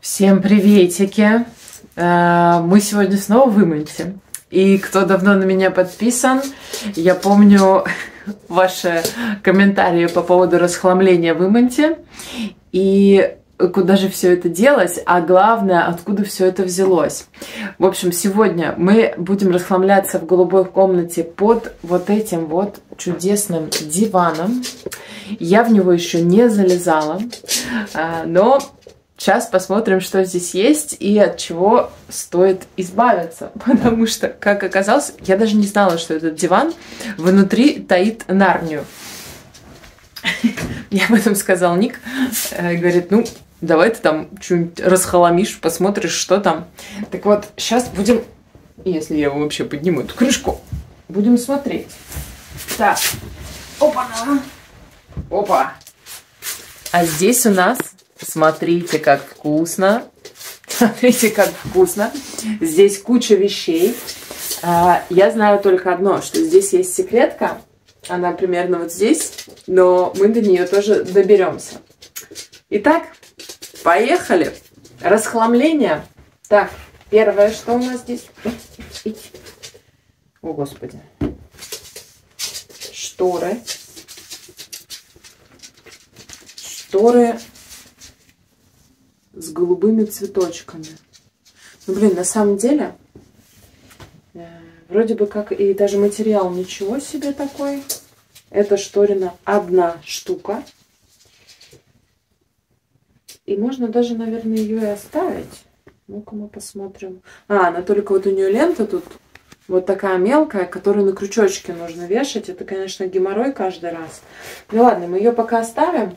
Всем приветики! Э, мы сегодня снова в Имонте. И кто давно на меня подписан, я помню ваши комментарии по поводу расхламления в. И куда же все это делось, а главное, откуда все это взялось. В общем, сегодня мы будем расхламляться в голубой комнате под вот этим вот чудесным диваном. Я в него еще не залезала, а, но Сейчас посмотрим, что здесь есть и от чего стоит избавиться. Потому что, как оказалось, я даже не знала, что этот диван внутри таит нарнию. Я об этом сказал Ник. Э, говорит, ну, давай ты там что-нибудь расхоломишь, посмотришь, что там. Так вот, сейчас будем, если я вообще подниму, эту крышку, будем смотреть. Так, опа -на. Опа. А здесь у нас Смотрите, как вкусно. Смотрите, как вкусно. Здесь куча вещей. А, я знаю только одно, что здесь есть секретка. Она примерно вот здесь, но мы до нее тоже доберемся. Итак, поехали. Расхламление. Так, первое, что у нас здесь? О, Господи. Шторы. Шторы с голубыми цветочками. Ну, блин, на самом деле, э, вроде бы как и даже материал ничего себе такой. Это шторина одна штука. И можно даже, наверное, ее и оставить. Ну-ка мы посмотрим. А, она только вот у нее лента тут вот такая мелкая, которую на крючочке нужно вешать. Это, конечно, геморрой каждый раз. Ну ладно, мы ее пока оставим.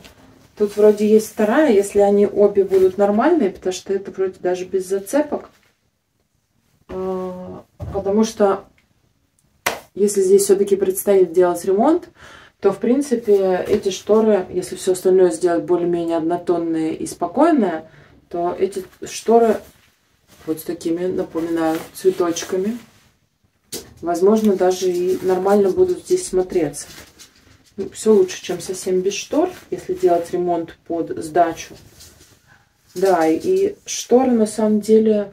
Тут вроде есть вторая, если они обе будут нормальные, потому что это вроде даже без зацепок. А, потому что если здесь все-таки предстоит делать ремонт, то, в принципе, эти шторы, если все остальное сделать более-менее однотонные и спокойные, то эти шторы вот с такими, напоминаю, цветочками, возможно, даже и нормально будут здесь смотреться. Все лучше, чем совсем без штор, если делать ремонт под сдачу. Да, и шторы на самом деле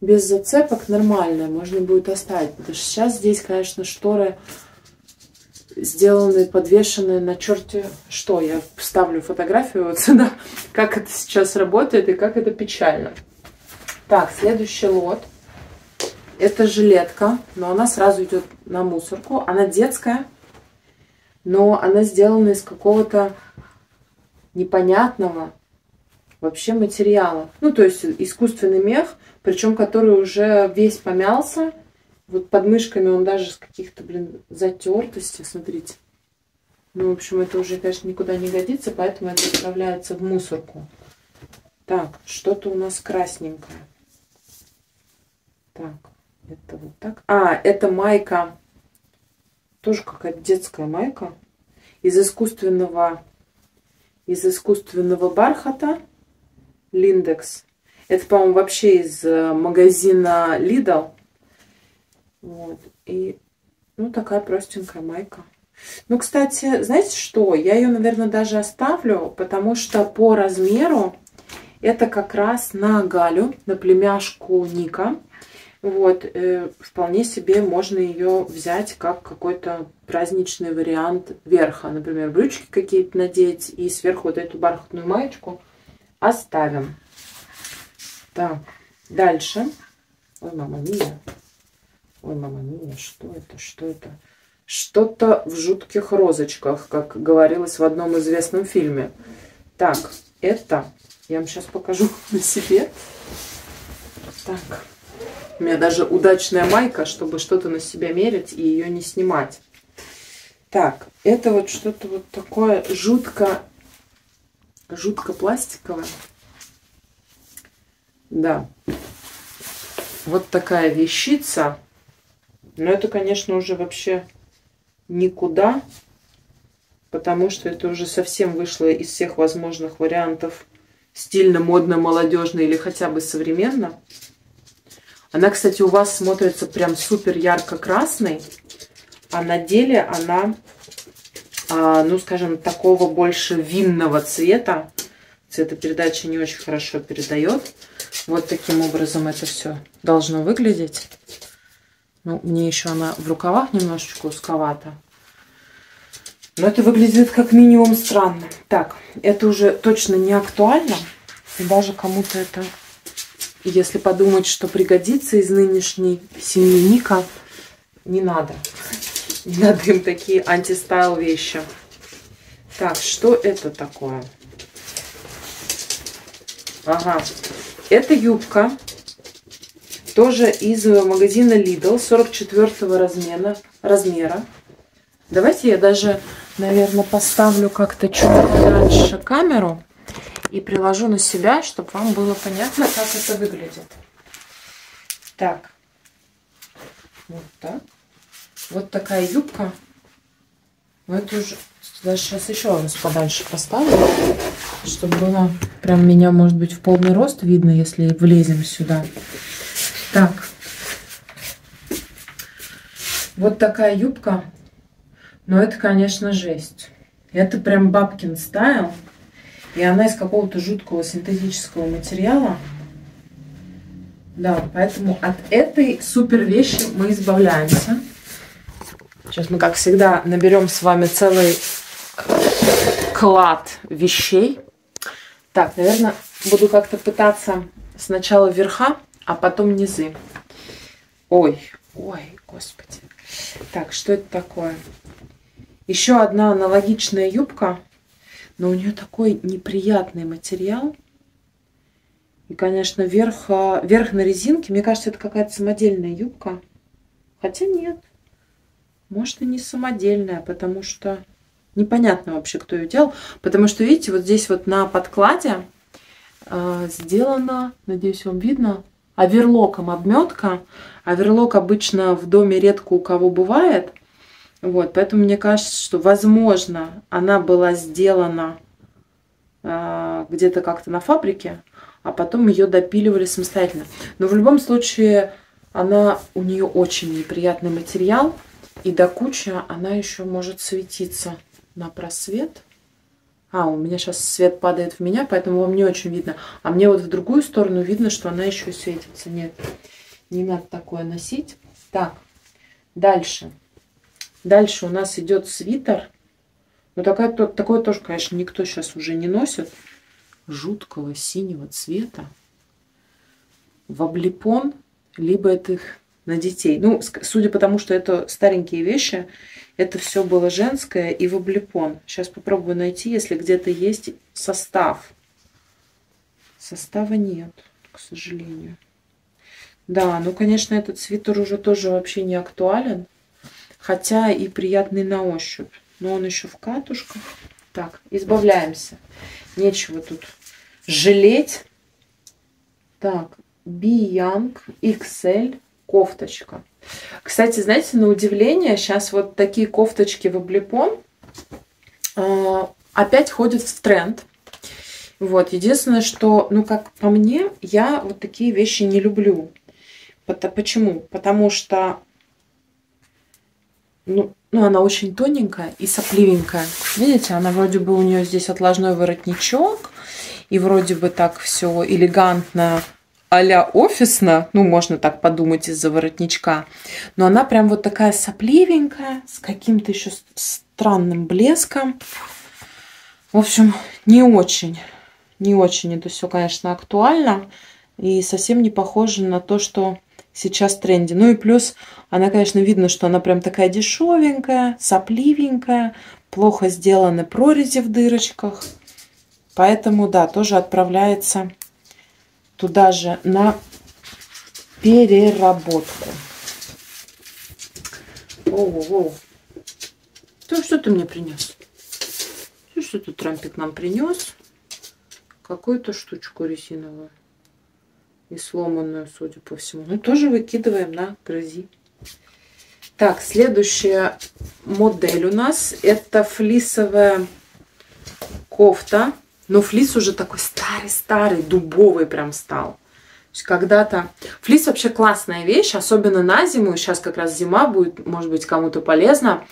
без зацепок нормальные, можно будет оставить. Потому что сейчас здесь, конечно, шторы сделаны, подвешенные на черте что. Я вставлю фотографию вот сюда, как это сейчас работает и как это печально. Так, следующий лот. Это жилетка, но она сразу идет на мусорку. Она детская, но она сделана из какого-то непонятного вообще материала. Ну, то есть искусственный мех, причем который уже весь помялся. Вот под мышками он даже с каких-то, блин, затертостей, смотрите. Ну, в общем, это уже, конечно, никуда не годится, поэтому это отправляется в мусорку. Так, что-то у нас красненькое. Так, это вот так. А, это майка тоже какая-то детская майка. Из искусственного, из искусственного бархата. Линдекс. Это, по-моему, вообще из э, магазина Lidl. Вот. И, ну, такая простенькая майка. Ну, кстати, знаете что? Я ее, наверное, даже оставлю, потому что по размеру это как раз на Галю, на племяшку Ника. Вот, э, вполне себе можно ее взять как какой-то праздничный вариант верха. Например, брючки какие-то надеть и сверху вот эту бархатную маечку оставим. Так, дальше. Ой, мама мия. Ой, мама мия, что это, что это? Что-то в жутких розочках, как говорилось в одном известном фильме. Так, это я вам сейчас покажу на себе. Так. У меня даже удачная майка, чтобы что-то на себя мерить и ее не снимать. Так, это вот что-то вот такое жутко, жутко пластиковое. Да. Вот такая вещица. Но это, конечно, уже вообще никуда, потому что это уже совсем вышло из всех возможных вариантов стильно, модно, молодежно или хотя бы современно. Она, кстати, у вас смотрится прям супер ярко-красной, а на деле она, а, ну, скажем, такого больше винного цвета. цветопередача не очень хорошо передает. Вот таким образом это все должно выглядеть. Ну, мне еще она в рукавах немножечко узковата. Но это выглядит как минимум странно. Так, это уже точно не актуально. Даже кому-то это, если подумать, что пригодится из нынешней семьи Ника, не надо. Не надо им такие антистайл вещи. Так, что это такое? Ага, это юбка. Тоже из магазина Lidl 44 размера. размера. Давайте я даже наверное, поставлю как-то чуть дальше камеру и приложу на себя, чтобы вам было понятно, как это выглядит. Так. Вот так. Вот такая юбка. Ну, это уже... Даже сейчас еще раз подальше поставлю, чтобы было прям меня, может быть, в полный рост видно, если влезем сюда. Так. Вот такая юбка. Но это, конечно, жесть. Это прям бабкин стайл. И она из какого-то жуткого синтетического материала. Да, поэтому от этой супер вещи мы избавляемся. Сейчас мы, как всегда, наберем с вами целый клад вещей. Так, наверное, буду как-то пытаться сначала верха, а потом низы. Ой, ой, господи. Так, что это такое? Еще одна аналогичная юбка, но у нее такой неприятный материал. И, конечно, верх, а, верх на резинке, мне кажется, это какая-то самодельная юбка. Хотя нет, может и не самодельная, потому что непонятно вообще, кто ее делал. Потому что, видите, вот здесь вот на подкладе э, сделано, надеюсь, вам видно, оверлоком обметка. Оверлок обычно в доме редко у кого бывает. Вот, поэтому мне кажется, что, возможно, она была сделана э, где-то как-то на фабрике, а потом ее допиливали самостоятельно. Но в любом случае, она у нее очень неприятный материал, и до кучи она еще может светиться на просвет. А, у меня сейчас свет падает в меня, поэтому вам не очень видно. А мне вот в другую сторону видно, что она еще светится. Нет, не надо такое носить. Так, дальше. Дальше у нас идет свитер. Ну, такая, то, такое тоже, конечно, никто сейчас уже не носит. Жуткого синего цвета. В облепон, либо это их на детей. Ну, судя по тому, что это старенькие вещи, это все было женское и в облепон. Сейчас попробую найти, если где-то есть состав. Состава нет, к сожалению. Да, ну, конечно, этот свитер уже тоже вообще не актуален хотя и приятный на ощупь. Но он еще в катушках. Так, избавляемся. Нечего тут жалеть. Так, Young XL кофточка. Кстати, знаете, на удивление, сейчас вот такие кофточки в облепон э, опять ходят в тренд. Вот, единственное, что, ну, как по мне, я вот такие вещи не люблю. Почему? Потому что ну, ну, она очень тоненькая и сопливенькая. Видите, она вроде бы у нее здесь отложной воротничок, и вроде бы так все элегантно а офисно, ну, можно так подумать из-за воротничка, но она прям вот такая сопливенькая, с каким-то еще странным блеском. В общем, не очень, не очень это все, конечно, актуально и совсем не похоже на то, что сейчас в тренде. Ну и плюс она, конечно, видно, что она прям такая дешевенькая, сопливенькая, плохо сделаны прорези в дырочках. Поэтому, да, тоже отправляется туда же на переработку. О-о-о. То, что ты мне принес? Что, что тут Трампик нам принес? Какую-то штучку резиновую и сломанную, судя по всему. Ну, тоже выкидываем на грязи. Так, следующая модель у нас это флисовая кофта. Но флис уже такой старый-старый, дубовый прям стал. Когда-то. Флис вообще классная вещь, особенно на зиму. Сейчас как раз зима будет, может быть, кому-то полезно.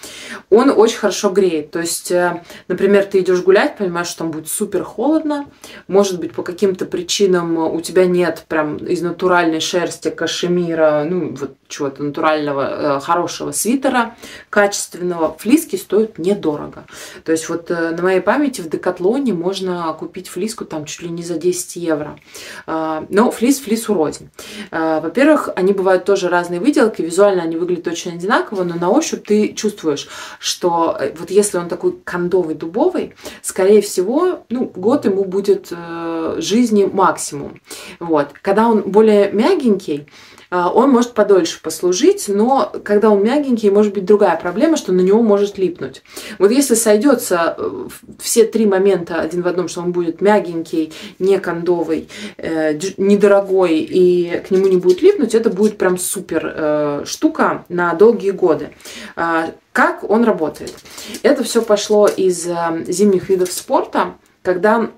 Он очень хорошо греет. То есть, э, например, ты идешь гулять, понимаешь, что там будет супер холодно. Может быть, по каким-то причинам у тебя нет прям из натуральной шерсти кашемира, ну, вот чего-то натурального, э, хорошего свитера, качественного. Флиски стоят недорого. То есть, вот э, на моей памяти в Декатлоне можно купить флиску там чуть ли не за 10 евро. Но флис флису рознь. А, во-первых, они бывают тоже разные выделки, визуально они выглядят очень одинаково, но на ощупь ты чувствуешь, что э, вот если он такой кондовый, дубовый, скорее всего, ну, год ему будет э, жизни максимум. Вот. Когда он более мягенький, он может подольше послужить, но когда он мягенький, может быть другая проблема, что на него может липнуть. Вот если сойдется э, все три момента один в одном, что он будет мягенький, не кондовый, э, недорогой и к нему не будет липнуть, это будет прям супер э, штука на долгие годы. А, как он работает? Это все пошло из зимних видов спорта, когда а,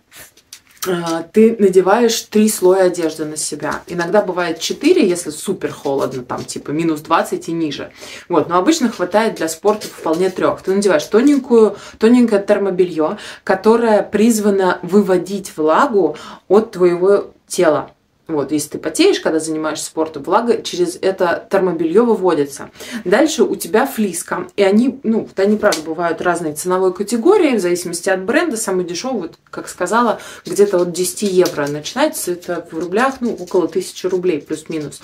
ты надеваешь три слоя одежды на себя. Иногда бывает четыре, если супер холодно, там типа минус 20 и ниже. Вот, но обычно хватает для спорта вполне трех. Ты надеваешь тоненькую, тоненькое термобелье, которое призвано выводить влагу от твоего тела. Вот, если ты потеешь, когда занимаешься спортом, влага через это термобелье выводится. Дальше у тебя флиска. И они, ну, вот они, правда, бывают разной ценовой категории, в зависимости от бренда. Самый дешевый, вот, как сказала, где-то от 10 евро начинается. Это в рублях, ну, около 1000 рублей плюс-минус.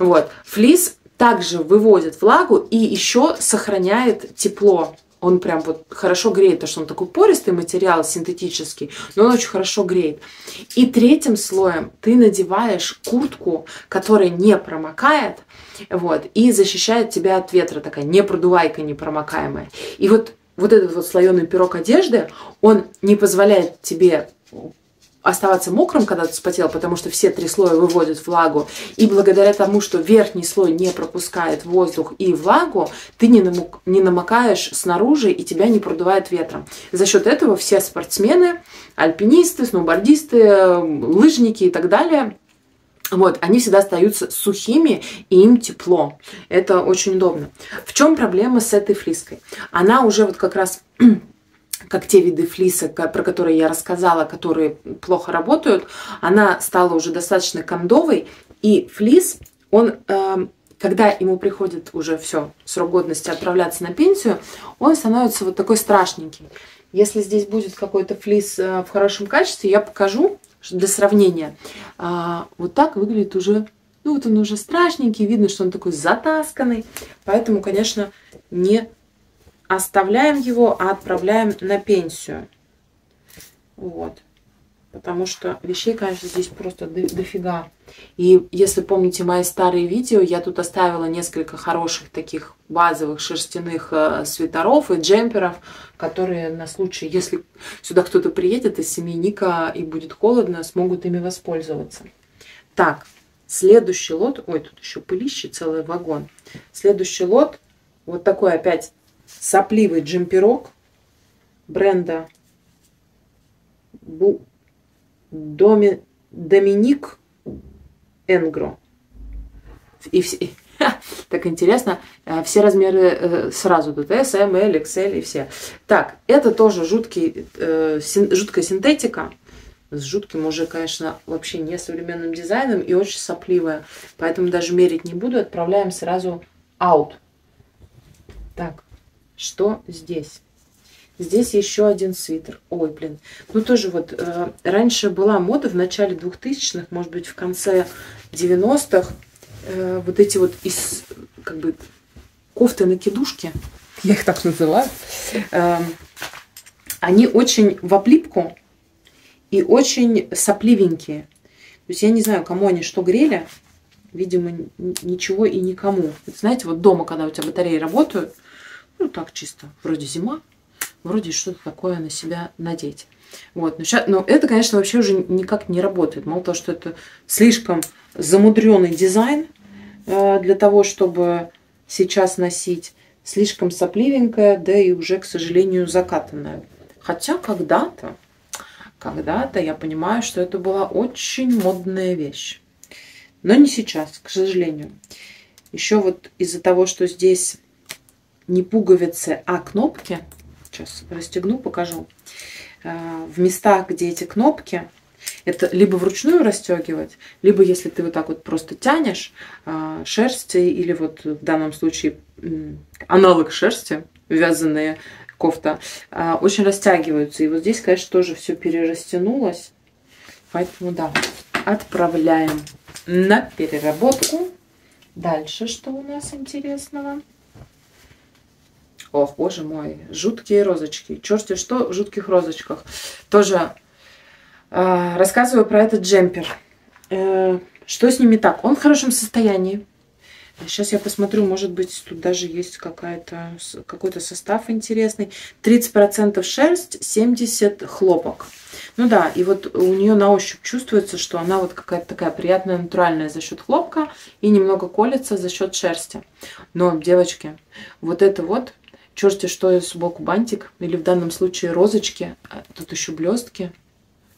Вот. Флис также выводит влагу и еще сохраняет тепло он прям вот хорошо греет, потому что он такой пористый материал, синтетический, но он очень хорошо греет. И третьим слоем ты надеваешь куртку, которая не промокает, вот, и защищает тебя от ветра, такая непродувайка непромокаемая. И вот вот этот вот слоеный пирог одежды, он не позволяет тебе оставаться мокрым, когда ты вспотел, потому что все три слоя выводят влагу. И благодаря тому, что верхний слой не пропускает воздух и влагу, ты не, намок, не намокаешь снаружи и тебя не продувает ветром. За счет этого все спортсмены, альпинисты, сноубордисты, лыжники и так далее вот, они всегда остаются сухими, и им тепло. Это очень удобно. В чем проблема с этой флиской? Она уже вот как раз как те виды флиса, про которые я рассказала, которые плохо работают, она стала уже достаточно кондовой, и флис, он, эм, когда ему приходит уже все, срок годности отправляться на пенсию, он становится вот такой страшненький. Если здесь будет какой-то флис э, в хорошем качестве, я покажу для сравнения. А, вот так выглядит уже, ну вот он уже страшненький, видно, что он такой затасканный, поэтому, конечно, не оставляем его, а отправляем на пенсию. Вот. Потому что вещей, конечно, здесь просто дофига. И если помните мои старые видео, я тут оставила несколько хороших таких базовых шерстяных э, свитеров и джемперов, которые на случай, если сюда кто-то приедет из семьи Ника и будет холодно, смогут ими воспользоваться. Так, следующий лот, ой, тут еще пылище, целый вагон. Следующий лот, вот такой опять сопливый джемперок бренда Бу... Доми... Доминик Энгро. И все... Так интересно, э, все размеры э, сразу тут S, M, L, XL и все. Так, это тоже жуткий, э, жуткая синтетика с жутким уже, конечно, вообще не современным дизайном и очень сопливая. Поэтому даже мерить не буду, отправляем сразу out. Так, что здесь? Здесь еще один свитер. Ой, блин. Ну, тоже вот э, раньше была мода в начале 2000-х, может быть, в конце 90-х. Э, вот эти вот из, как бы, кофты-накидушки, я их так называю, э, они очень в облипку и очень сопливенькие. То есть я не знаю, кому они что грели. Видимо, ничего и никому. Это, знаете, вот дома, когда у тебя батареи работают, ну, так чисто. Вроде зима, вроде что-то такое на себя надеть. Вот. Но, сейчас, но это, конечно, вообще уже никак не работает. Мало того, что это слишком замудренный дизайн э, для того, чтобы сейчас носить. Слишком сопливенькая, да и уже, к сожалению, закатанная. Хотя когда-то, когда-то я понимаю, что это была очень модная вещь. Но не сейчас, к сожалению. Еще вот из-за того, что здесь не пуговицы, а кнопки. Сейчас расстегну, покажу. Э, в местах, где эти кнопки, это либо вручную расстегивать, либо если ты вот так вот просто тянешь э, шерсти или вот в данном случае аналог шерсти, вязаная кофта, э, очень растягиваются. И вот здесь, конечно, тоже все перерастянулось. Поэтому да, отправляем на переработку. Дальше что у нас интересного? Ох, боже мой, жуткие розочки. Черти что в жутких розочках. Тоже э, рассказываю про этот джемпер. Э, что с ними так? Он в хорошем состоянии. Сейчас я посмотрю, может быть, тут даже есть какой-то состав интересный. 30% шерсть, 70 хлопок. Ну да, и вот у нее на ощупь чувствуется, что она вот какая-то такая приятная, натуральная за счет хлопка и немного колется за счет шерсти. Но, девочки, вот это вот, черти что сбоку бантик, или в данном случае розочки, а тут еще блестки,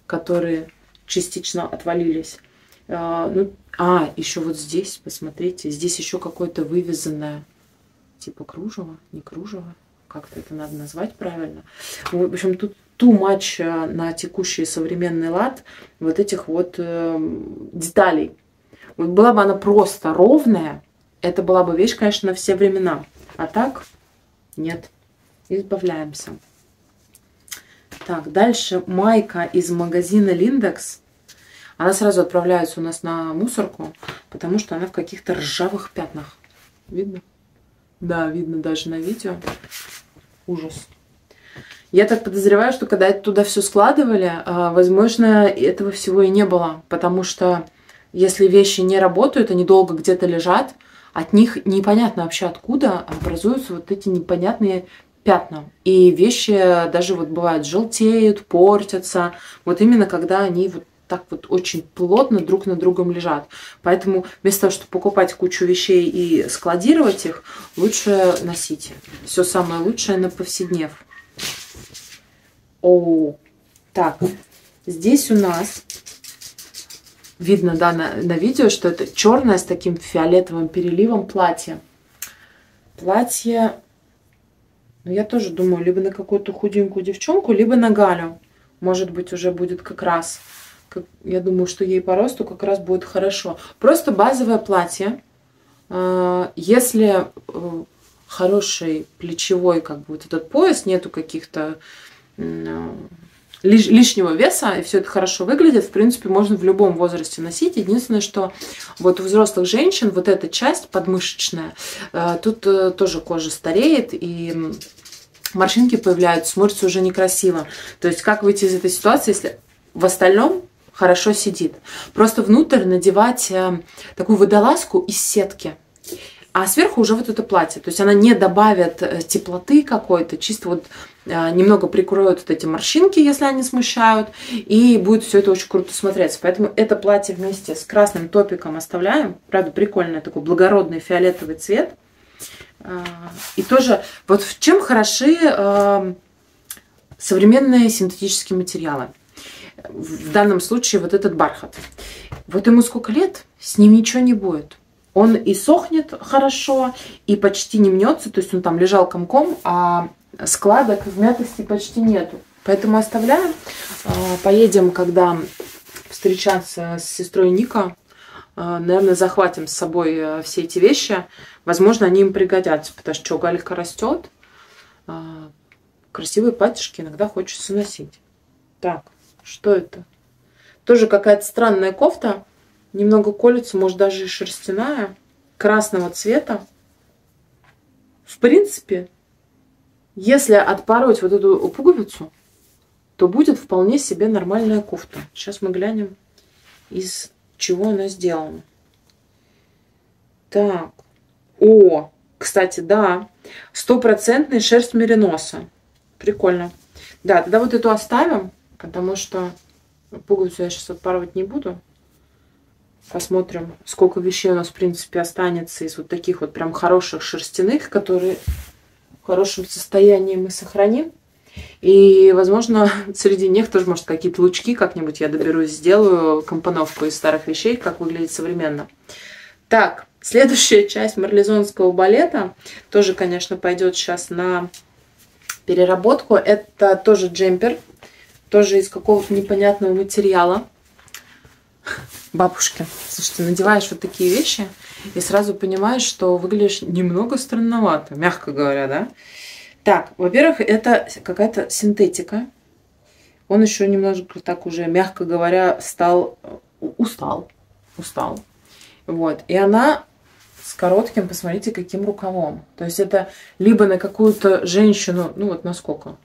которые частично отвалились. А, ну, а, еще вот здесь, посмотрите, здесь еще какое-то вывязанное, типа кружево, не кружево, как-то это надо назвать правильно. В общем, тут ту матч э, на текущий современный лад вот этих вот э, деталей. Вот была бы она просто ровная, это была бы вещь, конечно, на все времена. А так, нет, избавляемся. Так, дальше майка из магазина Lindex. Она сразу отправляется у нас на мусорку, потому что она в каких-то ржавых пятнах. Видно? Да, видно даже на видео. Ужас. Я так подозреваю, что когда туда все складывали, а, возможно, этого всего и не было. Потому что если вещи не работают, они долго где-то лежат, от них непонятно вообще откуда образуются вот эти непонятные пятна. И вещи даже вот бывают желтеют, портятся. Вот именно когда они вот так вот очень плотно друг на другом лежат. Поэтому вместо того, чтобы покупать кучу вещей и складировать их, лучше носить. Все самое лучшее на повседнев. О, так, здесь у нас видно, да, на, на видео, что это черное с таким фиолетовым переливом платье. Платье, ну, я тоже думаю, либо на какую-то худенькую девчонку, либо на Галю. Может быть, уже будет как раз как, я думаю, что ей по росту как раз будет хорошо. Просто базовое платье. А, если э, хороший плечевой, как бы вот этот пояс, нету каких-то а, лишнего веса, и все это хорошо выглядит, в принципе, можно в любом возрасте носить. Единственное, что вот у взрослых женщин вот эта часть подмышечная, э, тут э, тоже кожа стареет, и морщинки появляются, смотрится уже некрасиво. То есть как выйти из этой ситуации, если в остальном хорошо сидит. Просто внутрь надевать э, такую водолазку из сетки. А сверху уже вот это платье. То есть она не добавит теплоты какой-то, чисто вот немного прикроет вот эти морщинки, если они смущают, и будет все это очень круто смотреться. Поэтому это платье вместе с красным топиком оставляем. Правда, прикольный такой благородный фиолетовый цвет. И тоже, вот в чем хороши современные синтетические материалы в данном случае вот этот бархат. Вот ему сколько лет, с ним ничего не будет. Он и сохнет хорошо, и почти не мнется, то есть он там лежал комком, а складок вмятости почти нету. Поэтому оставляем. А, поедем, когда встречаться с сестрой Ника. А, наверное, захватим с собой э, все эти вещи. Возможно, они им пригодятся, потому что, Галька растет. А, красивые платьишки иногда хочется носить. Так. Что это? Тоже какая-то странная кофта. Немного колется, может даже и шерстяная. Красного цвета. В принципе, если отпороть вот эту пуговицу, то будет вполне себе нормальная кофта. Сейчас мы глянем, из чего она сделана. Так. О, кстати, да. Стопроцентный шерсть мериноса. Прикольно. Да, тогда вот эту оставим потому что пуговицу я сейчас отпарывать не буду. Посмотрим, сколько вещей у нас, в принципе, останется из вот таких вот прям хороших шерстяных, которые в хорошем состоянии мы сохраним. И, возможно, среди них тоже, может, какие-то лучки как-нибудь я доберусь, сделаю компоновку из старых вещей, как выглядит современно. Так, следующая часть марлезонского балета тоже, конечно, пойдет сейчас на переработку. Это тоже джемпер, тоже из какого-то непонятного материала. Бабушки, слушайте, надеваешь вот такие вещи и сразу понимаешь, что выглядишь немного странновато, мягко говоря, да? Так, во-первых, это какая-то синтетика. Он еще немножко так уже, мягко говоря, стал, устал, устал. Вот, и она с коротким, посмотрите, каким рукавом. То есть это либо на какую-то женщину, ну вот на сколько?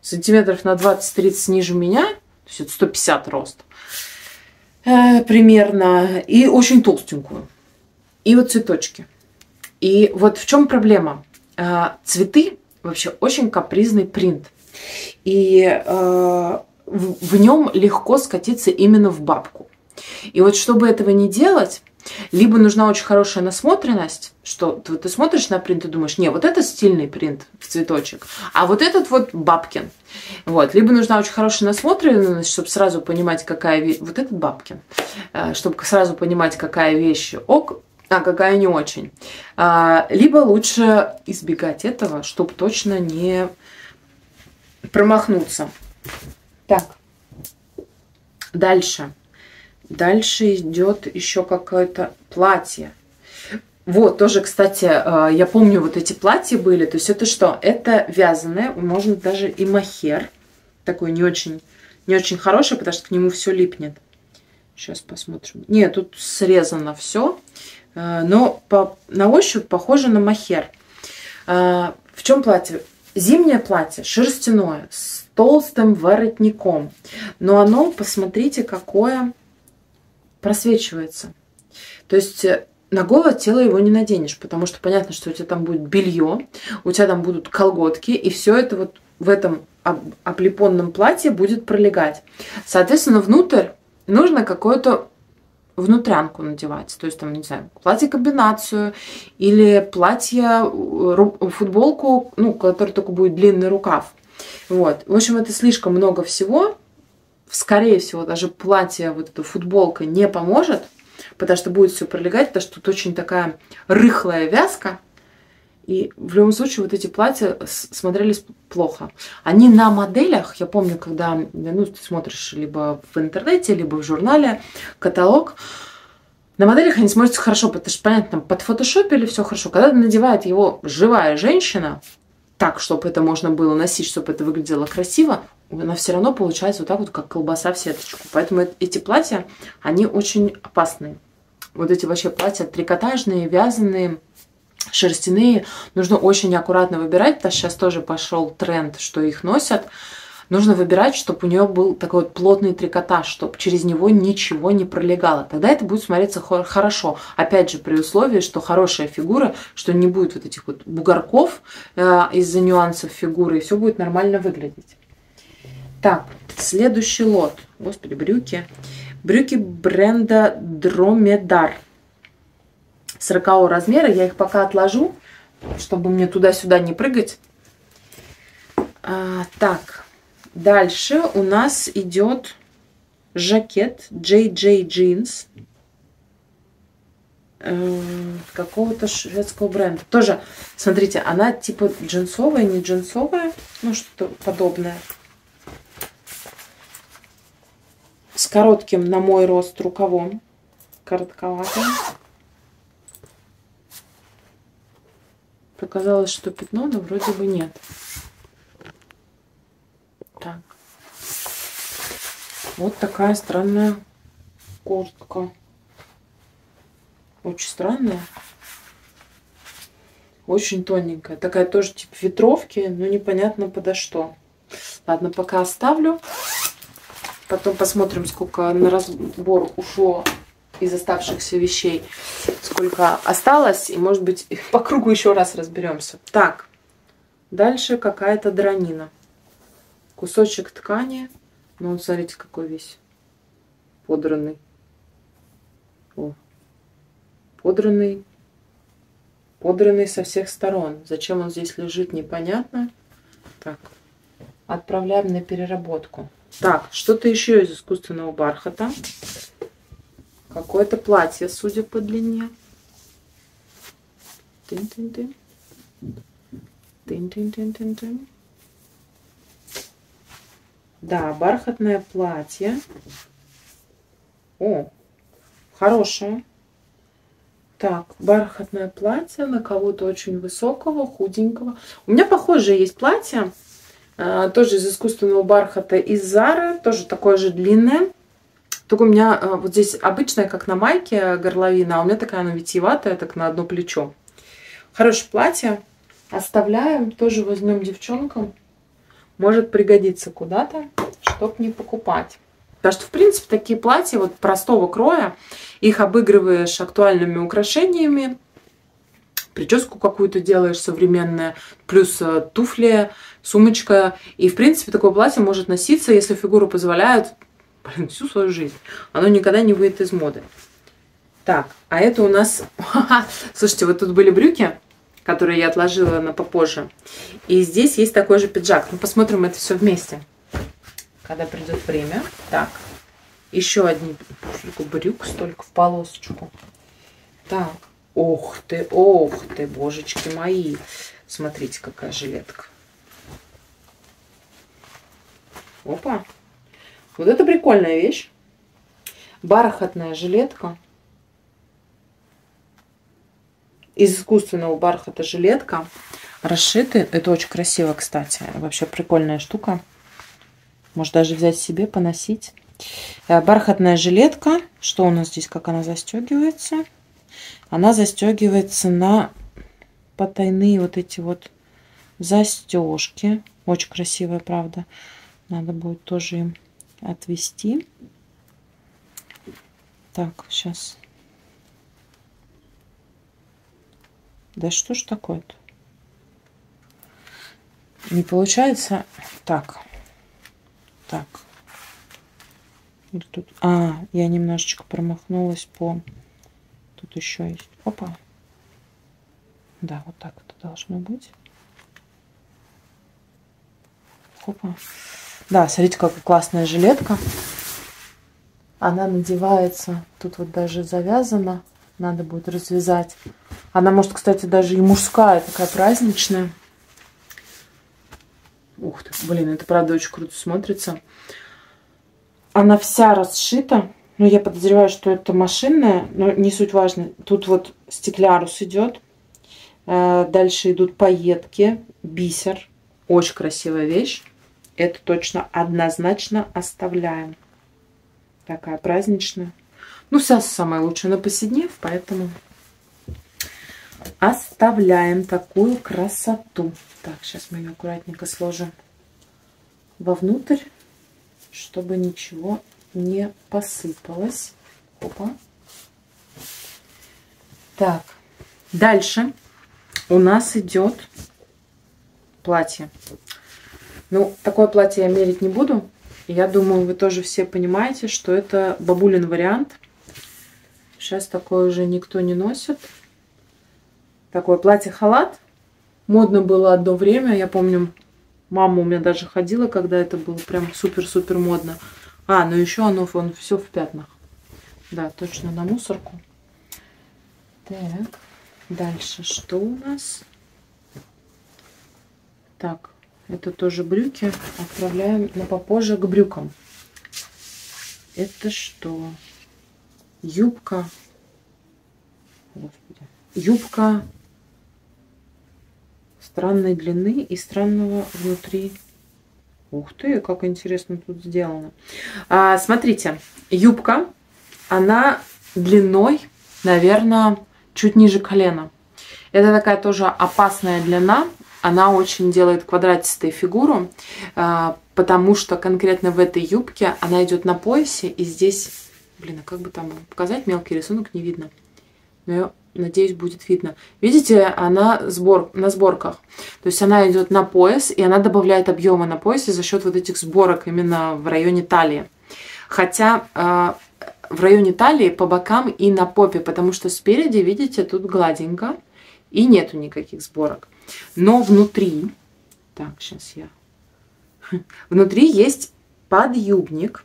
Сантиметров на 20-30 ниже меня, то есть это 150 рост э, примерно, и очень толстенькую. И вот цветочки. И вот в чем проблема? Э, цветы вообще очень капризный принт. И э, в, нем легко скатиться именно в бабку. И вот чтобы этого не делать, либо нужна очень хорошая насмотренность, что ты, ты смотришь на принт и думаешь, не, вот это стильный принт в цветочек, а вот этот вот бабкин. Вот. Либо нужна очень хорошая насмотренность, чтобы сразу понимать, какая вещь... Вот этот бабкин. Э, чтобы сразу понимать, какая вещь ок, а какая не очень. А, либо лучше избегать этого, чтобы точно не промахнуться. Так, дальше. Дальше идет еще какое-то платье. Вот, тоже, кстати, а, я помню, вот эти платья были. То есть это что? Это вязаное, можно даже и махер. Такой не очень, не очень хороший, потому что к нему все липнет. Сейчас посмотрим. Нет, тут срезано все. А, но по, на ощупь похоже на махер. А, в чем платье? Зимнее платье, шерстяное, с толстым воротником. Но оно, посмотрите, какое просвечивается. То есть э, на голое тело его не наденешь, потому что понятно, что у тебя там будет белье, у тебя там будут колготки, и все это вот в этом облепонном платье будет пролегать. Соответственно, внутрь нужно какое-то внутрянку надевать. То есть, там, не знаю, платье-комбинацию или платье, футболку, ну, который только будет длинный рукав. Вот. В общем, это слишком много всего. Скорее всего, даже платье, вот эта футболка не поможет, потому что будет все пролегать, потому что тут очень такая рыхлая вязка. И в любом случае вот эти платья смотрелись плохо. Они на моделях, я помню, когда ну, ты смотришь либо в интернете, либо в журнале каталог, на моделях они смотрятся хорошо, потому что, понятно, там под фотошопили все хорошо. Когда надевает его живая женщина, так, чтобы это можно было носить, чтобы это выглядело красиво, она все равно получается вот так вот, как колбаса в сеточку. Поэтому эти платья, они очень опасные. Вот эти вообще платья трикотажные, вязаные, шерстяные нужно очень аккуратно выбирать, потому что сейчас тоже пошел тренд, что их носят. Нужно выбирать, чтобы у нее был такой вот плотный трикотаж, чтобы через него ничего не пролегало. Тогда это будет смотреться хорошо. Опять же, при условии, что хорошая фигура, что не будет вот этих вот бугорков э, из-за нюансов фигуры, и все будет нормально выглядеть. Так, следующий лот. Господи, брюки. Брюки бренда Дромедар. 40 размера. Я их пока отложу, чтобы мне туда-сюда не прыгать. А, так, дальше у нас идет жакет JJ Jeans э, какого-то шведского бренда. Тоже, смотрите, она типа джинсовая, не джинсовая, ну что-то подобное. С коротким на мой рост рукавом. Коротковатым. Показалось, что пятно, но вроде бы нет. Так. Вот такая странная куртка. Очень странная. Очень тоненькая. Такая тоже типа ветровки, но непонятно подо что. Ладно, пока оставлю. Потом посмотрим, сколько на разбор ушло из оставшихся вещей, сколько осталось, и, может быть, по кругу еще раз разберемся. Так, дальше какая-то дранина. Кусочек ткани, ну, вот смотрите, какой весь подранный. О, подранный, подранный со всех сторон. Зачем он здесь лежит, непонятно. Так, отправляем на переработку. Так, что-то еще из искусственного бархата. Какое-то платье, судя по длине. Тын-тын-тын. Тын-тын-тын-тын-тын. Да, бархатное платье. О, хорошее. Так, бархатное платье на кого-то очень высокого, худенького. У меня похожее есть платье, а, тоже из искусственного бархата из Зары, тоже такое же длинное. Только у меня а, вот здесь обычная, как на майке, горловина, а у меня такая она витиеватая, так на одно плечо. Хорошее платье. Оставляем, тоже возьмем девчонкам. Может пригодиться куда-то, чтобы не покупать. Потому что, в принципе, такие платья вот простого кроя, их обыгрываешь актуальными украшениями, прическу какую-то делаешь современная, плюс э, туфли, сумочка. И, в принципе, такое платье может носиться, если фигуру позволяют, блин, всю свою жизнь. Оно никогда не выйдет из моды. Так, а это у нас... Слушайте, вот тут были брюки, которые я отложила на попозже. И здесь есть такой же пиджак. Ну, посмотрим это все вместе когда придет время. Так, еще одни брюк, столько в полосочку. Так, ох ты, ох ты, божечки мои. Смотрите, какая жилетка. Опа. Вот это прикольная вещь. Бархатная жилетка. Из искусственного бархата жилетка. Расшиты. Это очень красиво, кстати. Вообще прикольная штука. Может даже взять себе, поносить. Э, бархатная жилетка. Что у нас здесь, как она застегивается? Она застегивается на потайные вот эти вот застежки. Очень красивая, правда. Надо будет тоже им отвести. Так, сейчас. Да что ж такое-то? Не получается. Так. Так. Тут... А, я немножечко промахнулась по... Тут еще есть. Опа. Да, вот так это должно быть. Опа. Да, смотрите, какая классная жилетка. Она надевается. Тут вот даже завязана. Надо будет развязать. Она может, кстати, даже и мужская, такая праздничная. Ух ты, блин, это правда очень круто смотрится. Она вся расшита. Ну, я подозреваю, что это машинная, но не суть важно. Тут вот стеклярус идет. Э, дальше идут пайетки, бисер. Очень красивая вещь. Это точно однозначно оставляем. Такая праздничная. Ну, вся самая лучшая на повседнев, поэтому оставляем такую красоту. Так, сейчас мы ее аккуратненько сложим вовнутрь, чтобы ничего не посыпалось. Опа. Так, дальше у нас идет платье. Ну, такое платье я мерить не буду. Я думаю, вы тоже все понимаете, что это бабулин вариант. Сейчас такое уже никто не носит такое платье-халат. Модно было одно время, я помню, мама у меня даже ходила, когда это было прям супер-супер модно. А, ну еще оно вон все в пятнах. Да, точно на мусорку. Так, дальше что у нас? Так, это тоже брюки. Отправляем на попозже к брюкам. Это что? Юбка. Господи. Юбка странной длины и странного внутри. Ух ты, как интересно тут сделано. А, смотрите, юбка, она длиной, наверное, чуть ниже колена. Это такая тоже опасная длина. Она очень делает квадратистую фигуру, а, потому что конкретно в этой юбке она идет на поясе. И здесь, блин, а как бы там показать мелкий рисунок, не видно. Но Надеюсь, будет видно. Видите, она сбор, на сборках. То есть она идет на пояс, и она добавляет объема на поясе за счет вот этих сборок именно в районе талии. Хотя э, в районе талии, по бокам и на попе, потому что спереди, видите, тут гладенько, и нету никаких сборок. Но внутри, так, сейчас я Внутри есть подъюбник.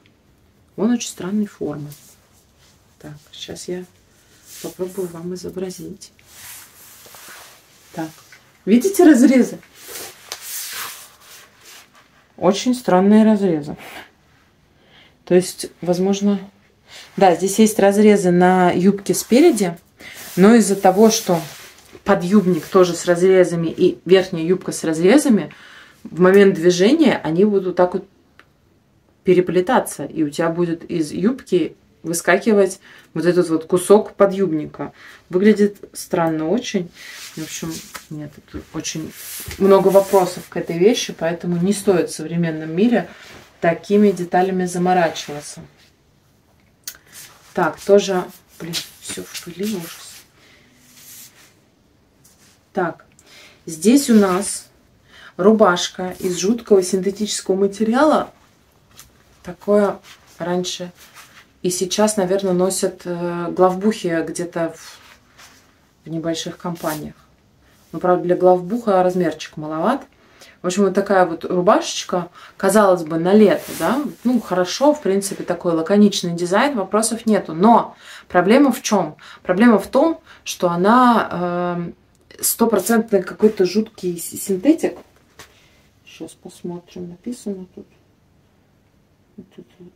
Он очень странной формы. Так, сейчас я попробую вам изобразить. Так, видите разрезы? Очень странные разрезы. То есть, возможно... Да, здесь есть разрезы на юбке спереди, но из-за того, что подъюбник тоже с разрезами и верхняя юбка с разрезами, в момент движения они будут так вот переплетаться, и у тебя будет из юбки выскакивать вот этот вот кусок подъюбника. Выглядит странно очень. В общем, нет, тут очень много вопросов к этой вещи, поэтому не стоит в современном мире такими деталями заморачиваться. Так, тоже, блин, все в пыли, ужас. Так, здесь у нас рубашка из жуткого синтетического материала. Такое раньше и сейчас, наверное, носят э, главбухи где-то в, в небольших компаниях. Но, правда, для главбуха размерчик маловат. В общем, вот такая вот рубашечка, казалось бы, на лето, да, ну, хорошо, в принципе, такой лаконичный дизайн, вопросов нету. Но проблема в чем? Проблема в том, что она эм, стопроцентный какой-то жуткий синтетик. Сейчас посмотрим, написано тут.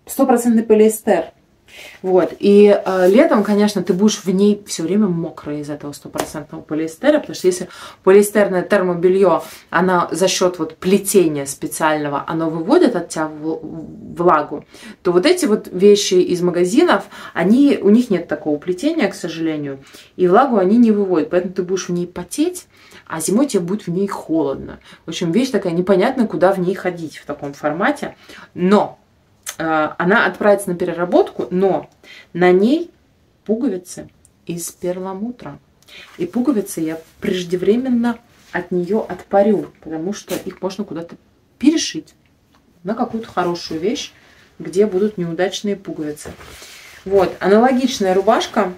Стопроцентный полиэстер. Вот. И э, летом, конечно, ты будешь в ней все время мокрой из этого стопроцентного полиэстера, потому что если полиэстерное термобелье, она за счет вот плетения специального, оно выводит от тебя влагу, то вот эти вот вещи из магазинов, они, у них нет такого плетения, к сожалению, и влагу они не выводят, поэтому ты будешь в ней потеть, а зимой тебе будет в ней холодно. В общем, вещь такая непонятная, куда в ней ходить в таком формате. Но она отправится на переработку, но на ней пуговицы из перламутра. И пуговицы я преждевременно от нее отпарю, потому что их можно куда-то перешить на какую-то хорошую вещь, где будут неудачные пуговицы. Вот, аналогичная рубашка.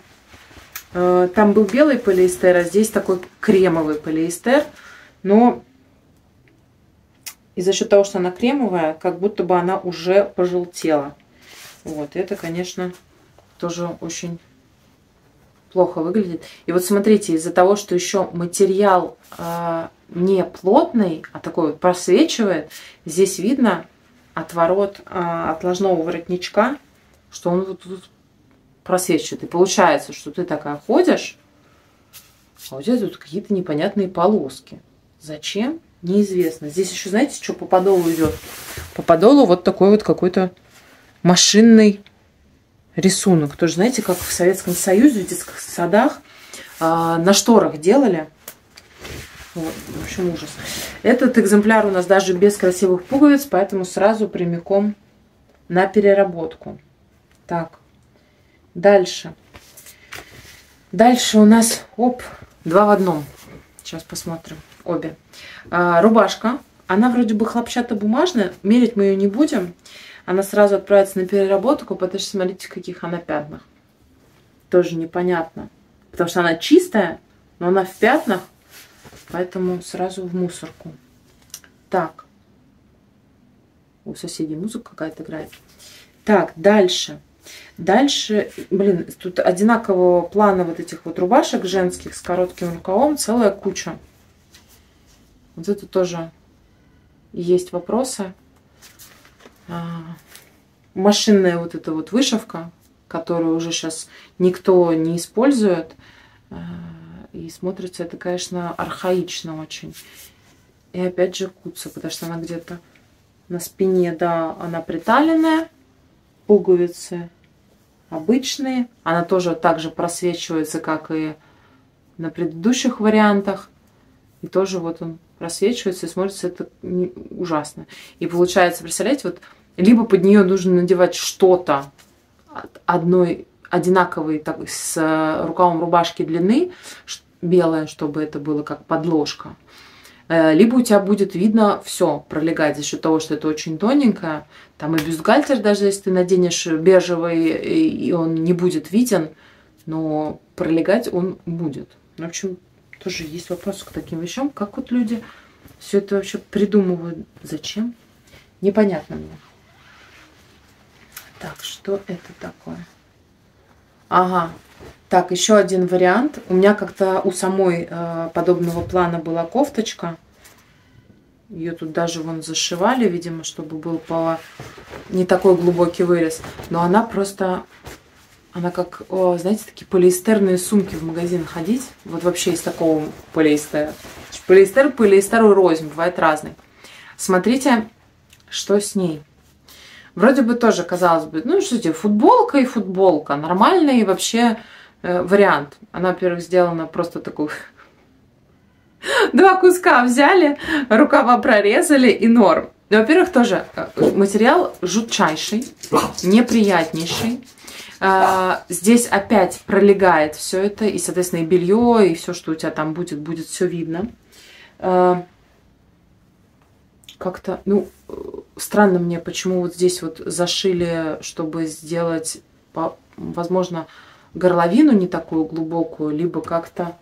А, там был белый полиэстер, а здесь такой кремовый полиэстер. Но и за счет того, что она кремовая, как будто бы она уже пожелтела. Вот, это, конечно, тоже очень плохо выглядит. И вот смотрите, из-за того, что еще материал э, не плотный, а такой вот просвечивает, здесь видно отворот э, отложного воротничка, что он вот тут просвечивает. И получается, что ты такая ходишь, а у тебя тут какие-то непонятные полоски. Зачем? Неизвестно. Здесь еще, знаете, что по подолу идет? По подолу вот такой вот какой-то машинный рисунок. Тоже, знаете, как в Советском Союзе, в детских садах а, на шторах делали. Вот, в общем, ужас. Этот экземпляр у нас даже без красивых пуговиц, поэтому сразу прямиком на переработку. Так, дальше. Дальше у нас, оп, два в одном. Сейчас посмотрим обе. А, рубашка. Она вроде бы хлопчатобумажная. Мерить мы ее не будем. Она сразу отправится на переработку, потому что смотрите, каких она пятнах. Тоже непонятно. Потому что она чистая, но она в пятнах. Поэтому сразу в мусорку. Так. У соседей музыка какая-то играет. Так, дальше. Дальше, блин, тут одинакового плана вот этих вот рубашек женских с коротким рукавом целая куча. Вот это тоже есть вопросы. А, машинная вот эта вот вышивка, которую уже сейчас никто не использует. А, и смотрится это, конечно, архаично очень. И опять же куца, потому что она где-то на спине, да, она приталенная. Пуговицы обычные. Она тоже так же просвечивается, как и на предыдущих вариантах. И тоже вот он просвечивается и смотрится это ужасно. И получается, представляете, вот либо под нее нужно надевать что-то одной одинаковой так, с рукавом рубашки длины, белое, чтобы это было как подложка. Э, либо у тебя будет видно все пролегать за счет того, что это очень тоненькое. Там и бюстгальтер, даже если ты наденешь бежевый, и он не будет виден, но пролегать он будет. В общем, тоже есть вопросы к таким вещам. Как вот люди все это вообще придумывают? Зачем? Непонятно мне. Так, что это такое? Ага. Так, еще один вариант. У меня как-то у самой э, подобного плана была кофточка. Ее тут даже вон зашивали, видимо, чтобы был по не такой глубокий вырез. Но она просто, она как, знаете, такие полиэстерные сумки в магазин ходить. Вот вообще из такого полиэстера. Полиэстер, полиэстеру рознь, бывает разный. Смотрите, что с ней. Вроде бы тоже, казалось бы, ну что тебе, футболка и футболка. Нормальный вообще э, вариант. Она, во-первых, сделана просто такой Два куска взяли, рукава прорезали и норм. Во-первых, тоже э, материал жутчайший, неприятнейший. А, здесь опять пролегает все это, и, соответственно, и белье, и все, что у тебя там будет, будет все видно. А, как-то, ну, странно мне, почему вот здесь вот зашили, чтобы сделать, возможно, горловину не такую глубокую, либо как-то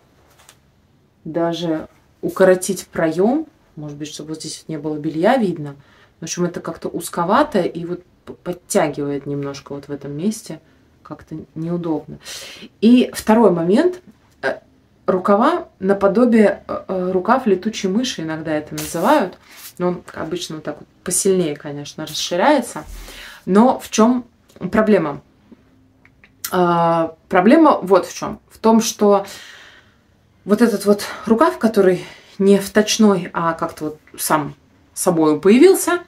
даже укоротить проем, может быть, чтобы вот здесь не было белья видно. В общем, это как-то узковато и вот подтягивает немножко вот в этом месте. Как-то неудобно. И второй момент. Э, рукава наподобие э, э, рукав летучей мыши иногда это называют. Но он обычно вот так вот посильнее, конечно, расширяется. Но в чем проблема? Проблема вот в чем. В том, что вот этот вот рукав, который не вточной, а как-то вот сам собой появился,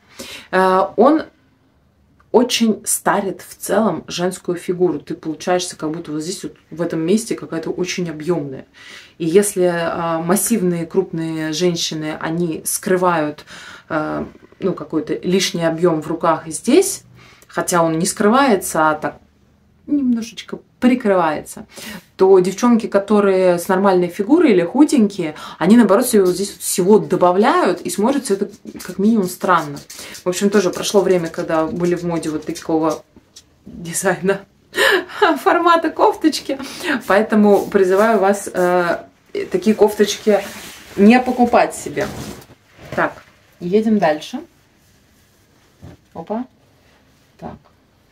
он очень старит в целом женскую фигуру. Ты получаешься как будто вот здесь вот в этом месте какая-то очень объемная. И если э, массивные крупные женщины, они скрывают э, ну, какой-то лишний объем в руках здесь, хотя он не скрывается, а так немножечко прикрывается, то девчонки, которые с нормальной фигурой или худенькие, они, наоборот, себе вот здесь вот всего добавляют, и смотрится это как минимум странно. В общем, тоже прошло время, когда были в моде вот такого дизайна формата кофточки, поэтому призываю вас э, такие кофточки не покупать себе. Так, едем дальше. Опа. Так,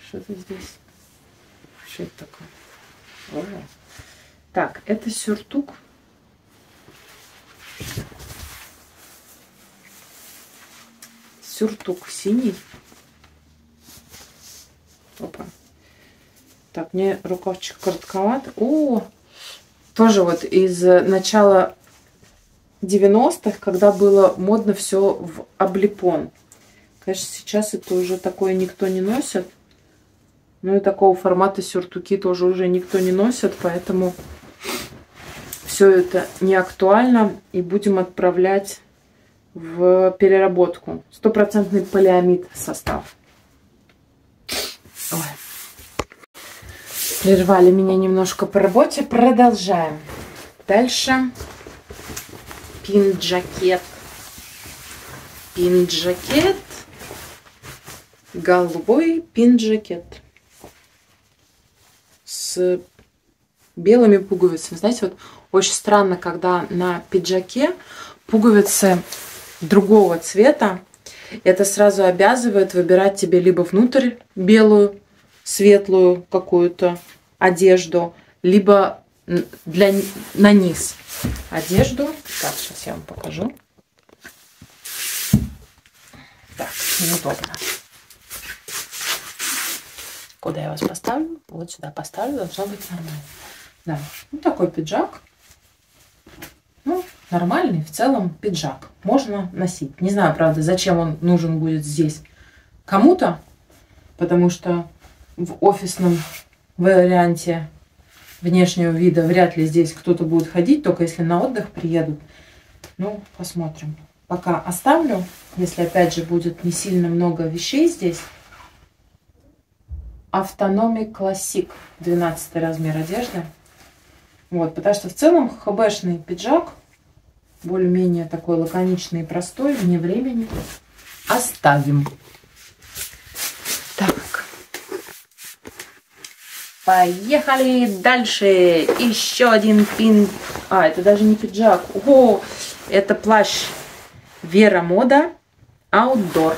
что-то здесь. Что это такое? Ого. Так, это сюртук. Сюртук синий. Опа. Так, мне рукавчик коротковат. О, тоже вот из начала 90-х, когда было модно все в облепон. Конечно, сейчас это уже такое никто не носит. Ну и такого формата сюртуки тоже уже никто не носит, поэтому все это не актуально. И будем отправлять в переработку. Стопроцентный полиамид состав. Ой. Прервали меня немножко по работе. Продолжаем. Дальше пинджакет. Пинджакет. Голубой пинджакет белыми пуговицами. Знаете, вот очень странно, когда на пиджаке пуговицы другого цвета. Это сразу обязывает выбирать тебе либо внутрь белую, светлую какую-то одежду, либо для, на низ одежду. Так, сейчас я вам покажу. Так, неудобно. Куда я вас поставлю? Вот сюда поставлю, должно быть нормально. Да, ну такой пиджак. Ну, нормальный в целом пиджак. Можно носить. Не знаю, правда, зачем он нужен будет здесь кому-то, потому что в офисном варианте внешнего вида вряд ли здесь кто-то будет ходить, только если на отдых приедут. Ну, посмотрим. Пока оставлю, если опять же будет не сильно много вещей здесь, Автономик Classic, 12 размер одежды. Вот, потому что в целом хбшный пиджак, более-менее такой лаконичный и простой, вне времени, оставим. Так. Поехали дальше. Еще один пин. А, это даже не пиджак. О, это плащ Вера Мода Outdoor.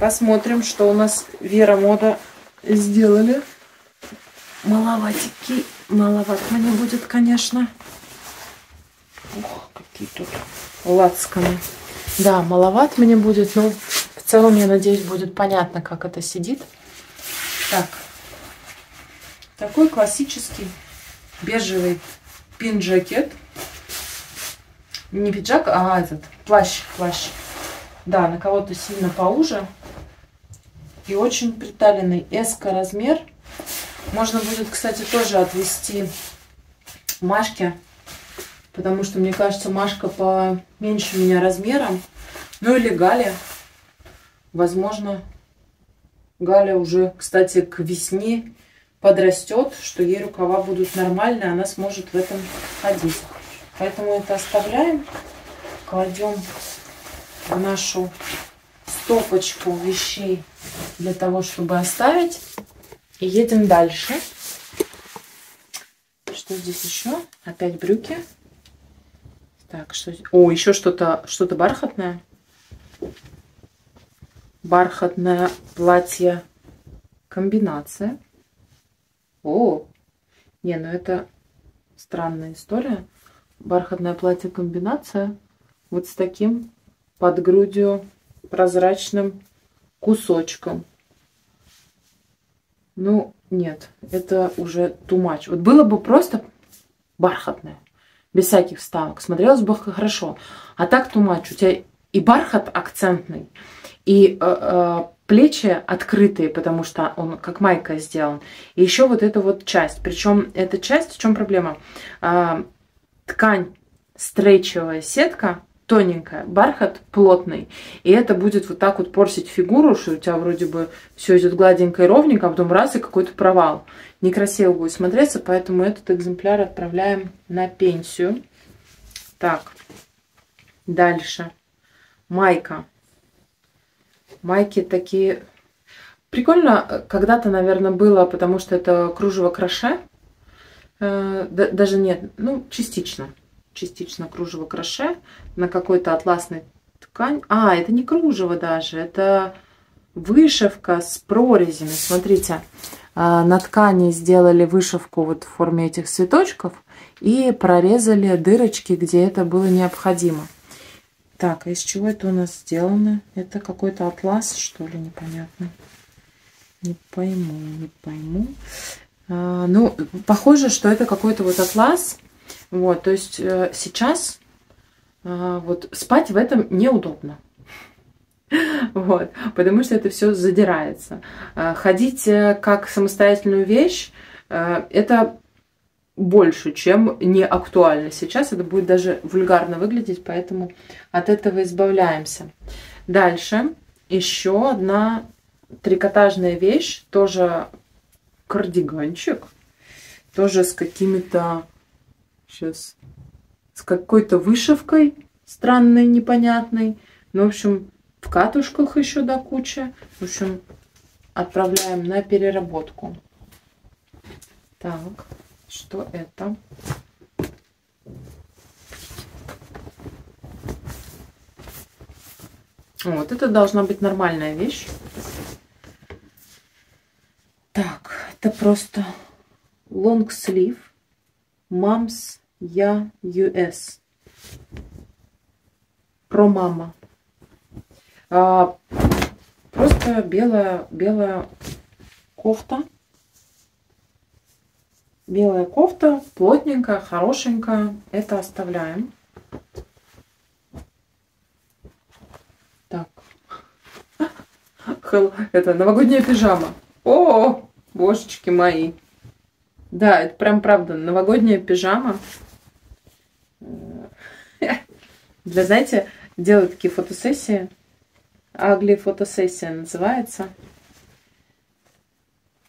Посмотрим, что у нас Вера Мода сделали. Маловатики. Маловат мне будет, конечно. Ух, какие тут лацканы. Да, маловат мне будет, но в целом, я надеюсь, будет понятно, как это сидит. Так, такой классический бежевый пинджакет. Не пиджак, а этот, плащ, плащ. Да, на кого-то сильно поуже. И очень приталенный. S размер. Можно будет, кстати, тоже отвести Машке. Потому что, мне кажется, Машка поменьше меня размером. Ну или Галя. Возможно, Галя уже, кстати, к весне подрастет, что ей рукава будут нормальные, она сможет в этом ходить. Поэтому это оставляем, кладем в нашу стопочку вещей для того, чтобы оставить. И едем дальше. Что здесь еще? Опять брюки. Так, что? О, еще что-то что, -то, бархатное. Бархатное платье комбинация. О, не, ну это странная история. Бархатное платье комбинация вот с таким под грудью прозрачным кусочком. Ну, нет, это уже much. Вот было бы просто бархатное, без всяких вставок. Смотрелось бы хорошо. А так much. У тебя и бархат акцентный, и э, э, плечи открытые, потому что он как майка сделан. И еще вот эта вот часть. Причем эта часть, в чем проблема? А, ткань стрейчевая сетка, тоненькая, бархат плотный. И это будет вот так вот портить фигуру, что у тебя вроде бы все идет гладенько и ровненько, а потом раз и какой-то провал. Некрасиво будет смотреться, поэтому этот экземпляр отправляем на пенсию. Так, дальше. Майка майки такие... Прикольно когда-то, наверное, было, потому что это кружево краше. Э, даже нет, ну, частично. Частично кружево краше на какой-то атласной ткань. А, это не кружево даже, это вышивка с прорезями. Смотрите, э, на ткани сделали вышивку вот в форме этих цветочков и прорезали дырочки, где это было необходимо. Так, а из чего это у нас сделано? Это какой-то атлас, что ли, непонятно. Не пойму, не пойму. А, ну, похоже, что это какой-то вот атлас. Вот, то есть э, сейчас э, вот спать в этом неудобно. Вот, потому что это все задирается. Э, ходить как самостоятельную вещь, это больше, чем не актуально. Сейчас это будет даже вульгарно выглядеть, поэтому от этого избавляемся. Дальше еще одна трикотажная вещь, тоже кардиганчик, тоже с какими-то сейчас с какой-то вышивкой странной, непонятной. Ну, в общем, в катушках еще до кучи. В общем, отправляем на переработку. Так. Что это? Вот, это должна быть нормальная вещь. Так, это просто long sleeve Moms Я US. Про мама. А, просто белая, белая кофта Белая кофта, плотненькая, хорошенькая. Это оставляем. Так. Это новогодняя пижама. О, божечки мои. Да, это прям правда новогодняя пижама. Для, знаете, делают такие фотосессии. Агли фотосессия называется.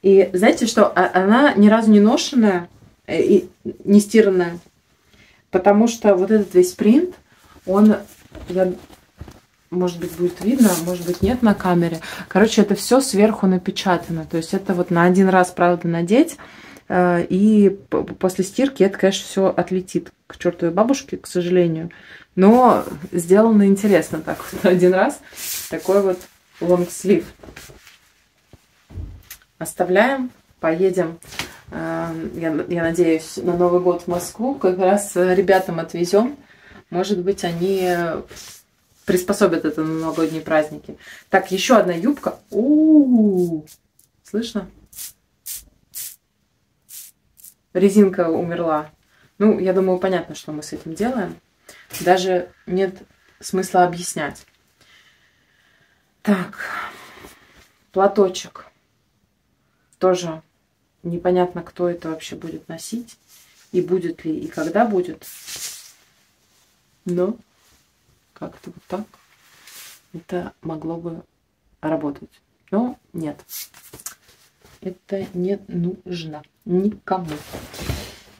И знаете что? А, она ни разу не ношенная э, и не стиранная. Потому что вот этот весь принт, он, я, может быть, будет видно, может быть, нет на камере. Короче, это все сверху напечатано. То есть это вот на один раз, правда, надеть. Э, и после стирки это, конечно, все отлетит к чертовой бабушке, к сожалению. Но сделано интересно так вот один раз. Такой вот лонгслив. Оставляем, поедем, э, я, я надеюсь, на Новый год в Москву. Как раз ребятам отвезем. Может быть, они приспособят это на новогодние праздники. Так, еще одна юбка. У, -у, -у. слышно? Резинка умерла. Ну, я думаю, понятно, что мы с этим делаем. Даже нет смысла объяснять. Так, платочек. Тоже непонятно, кто это вообще будет носить. И будет ли, и когда будет. Но как-то вот так это могло бы работать. Но нет. Это не нужно никому.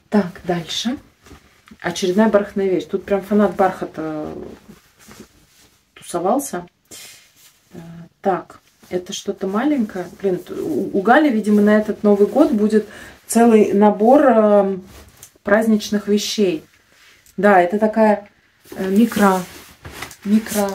Так, дальше. Очередная бархатная вещь. Тут прям фанат бархата тусовался. Э, так, это что-то маленькое. Блин, у Гали, видимо, на этот Новый год будет целый набор э, праздничных вещей. Да, это такая э, микро, микро,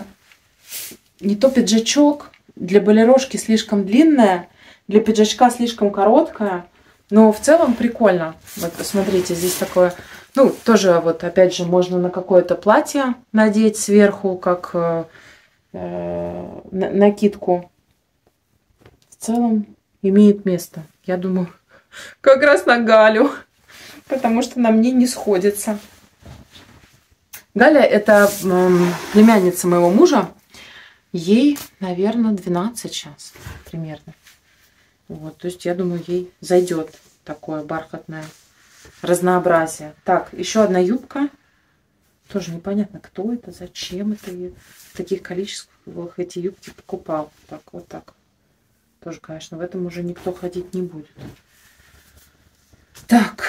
не то пиджачок, для балерошки слишком длинная, для пиджачка слишком короткая. Но в целом прикольно. Вот посмотрите, здесь такое, ну, тоже вот опять же можно на какое-то платье надеть сверху, как э, э накидку. В целом имеет место. Я думаю, как раз на Галю, потому что на мне не сходится. Галя это э, племянница моего мужа. Ей, наверное, 12 сейчас примерно. Вот, то есть я думаю, ей зайдет такое бархатное разнообразие. Так, еще одна юбка. Тоже непонятно, кто это, зачем это. В таких количествах эти юбки покупал. Так, вот так. Тоже, конечно, в этом уже никто ходить не будет. Так.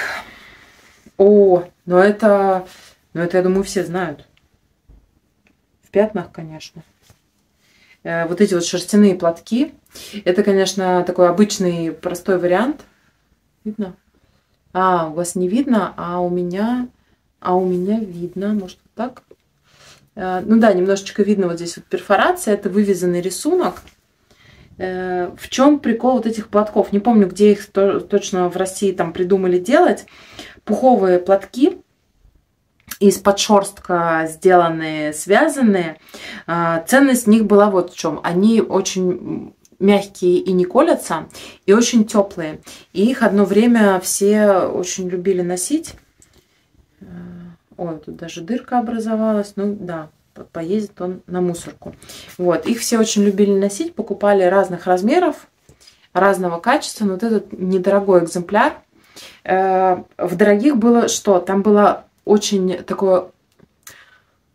О, ну это, ну это, я думаю, все знают. В пятнах, конечно. Э, вот эти вот шерстяные платки. Это, конечно, такой обычный простой вариант. Видно? А, у вас не видно, а у меня, а у меня видно. Может, вот так? Э, ну да, немножечко видно вот здесь вот перфорация. Это вывязанный рисунок. Э, в чем прикол вот этих платков? Не помню, где их точно в России там придумали делать. Пуховые платки из-под шерстка сделанные, связанные. А, ценность них была вот в чем. Они очень мягкие и не колятся, и очень теплые. И их одно время все очень любили носить. Э, ой, тут даже дырка образовалась. Ну да, поездит он на мусорку. Вот, их все очень любили носить, покупали разных размеров, разного качества. Но вот этот недорогой экземпляр. Э, в дорогих было что? Там было очень такое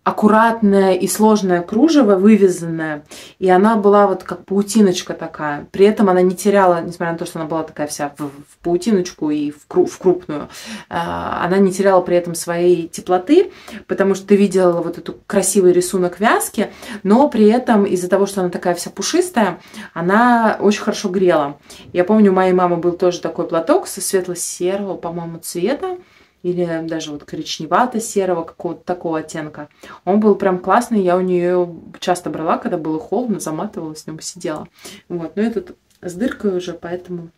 аккуратное и сложное кружево, вывязанное, и она была вот как паутиночка такая. При этом она не теряла, несмотря на то, что она была такая вся в, в паутиночку и в, кру, в крупную, а, она не теряла при этом своей теплоты, потому что ты видела вот эту красивый рисунок вязки, но при этом из-за того, что она такая вся пушистая, она очень хорошо грела. Я помню, у моей мамы был тоже такой платок со светло-серого, по-моему, цвета, или даже вот коричневато-серого какого-то такого оттенка. Он был прям классный, я у нее часто брала, когда было холодно, заматывала, с ним сидела. Вот, но этот с дыркой уже, поэтому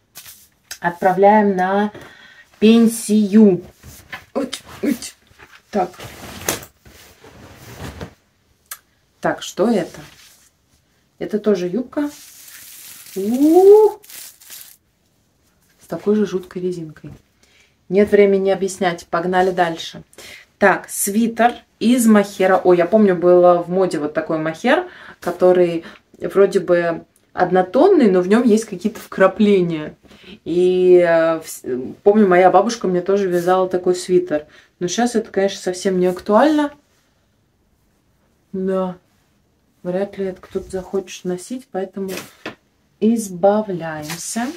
отправляем на пенсию. Уть, уть. Так. Так, что это? Это тоже юбка. У -у -у! С такой же жуткой резинкой. Нет времени объяснять. Погнали дальше. Так, свитер из махера. Ой, я помню, было в моде вот такой махер, который вроде бы однотонный, но в нем есть какие-то вкрапления. И э, помню, моя бабушка мне тоже вязала такой свитер. Но сейчас это, конечно, совсем не актуально. Да, вряд ли это кто-то захочет носить, поэтому избавляемся.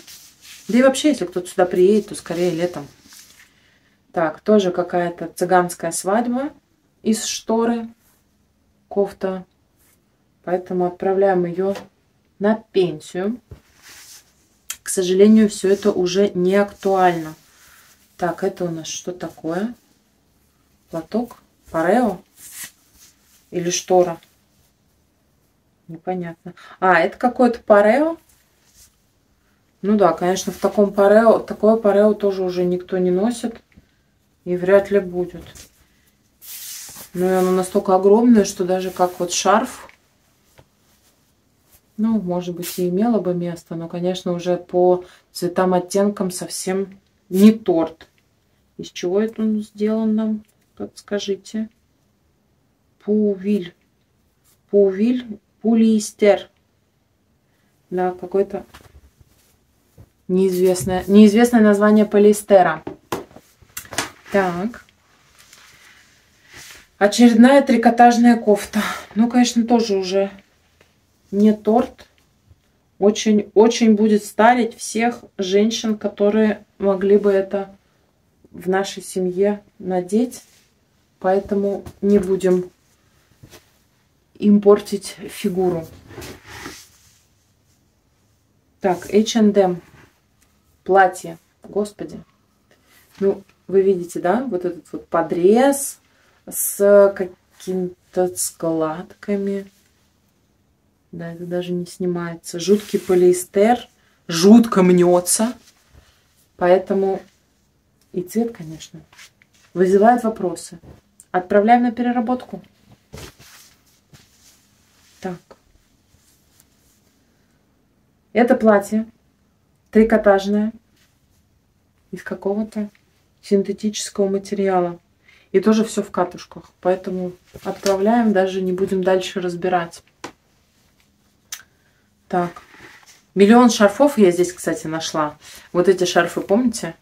Да и вообще, если кто-то сюда приедет, то скорее летом. Так, тоже какая-то цыганская свадьба из шторы. Кофта. Поэтому отправляем ее на пенсию. К сожалению, все это уже не актуально. Так, это у нас что такое? Платок? Парео? Или штора? Непонятно. А, это какое-то парео. Ну да, конечно, в таком парео, такое парео тоже уже никто не носит. И вряд ли будет. Ну и оно настолько огромное, что даже как вот шарф, ну, может быть, и имело бы место, но, конечно, уже по цветам, оттенкам совсем не торт. Из чего это он сделан нам? Подскажите. Пувиль. Пувиль. Полиэстер. Да, какой-то неизвестное, неизвестное название полиэстера. Так. Очередная трикотажная кофта. Ну, конечно, тоже уже не торт. Очень, очень будет старить всех женщин, которые могли бы это в нашей семье надеть. Поэтому не будем им портить фигуру. Так, H&M. Платье. Господи. Ну, вы видите, да? Вот этот вот подрез с какими-то складками. Да, это даже не снимается. Жуткий полиэстер. Жутко мнется. Поэтому и цвет, конечно, вызывает вопросы. Отправляем на переработку. Так. Это платье трикотажное из какого-то синтетического материала. И тоже все в катушках. Поэтому отправляем, даже не будем дальше разбирать. Так. Миллион шарфов я здесь, кстати, нашла. Вот эти шарфы, помните?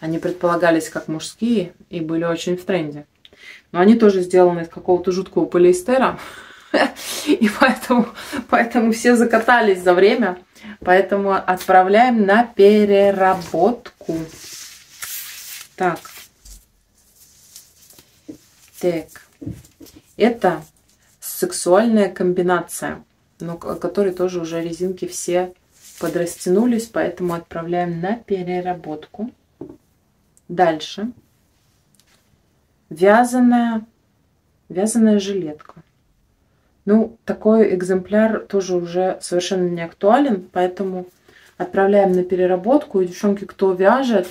Они предполагались как мужские и были очень в тренде. Но они тоже сделаны из какого-то жуткого полиэстера. И поэтому, поэтому все закатались за время. Поэтому отправляем на переработку. Так. Так. Это сексуальная комбинация, но которой тоже уже резинки все подрастянулись, поэтому отправляем на переработку. Дальше. Вязаная, вязаная жилетка. Ну, такой экземпляр тоже уже совершенно не актуален, поэтому отправляем на переработку. И, девчонки, кто вяжет,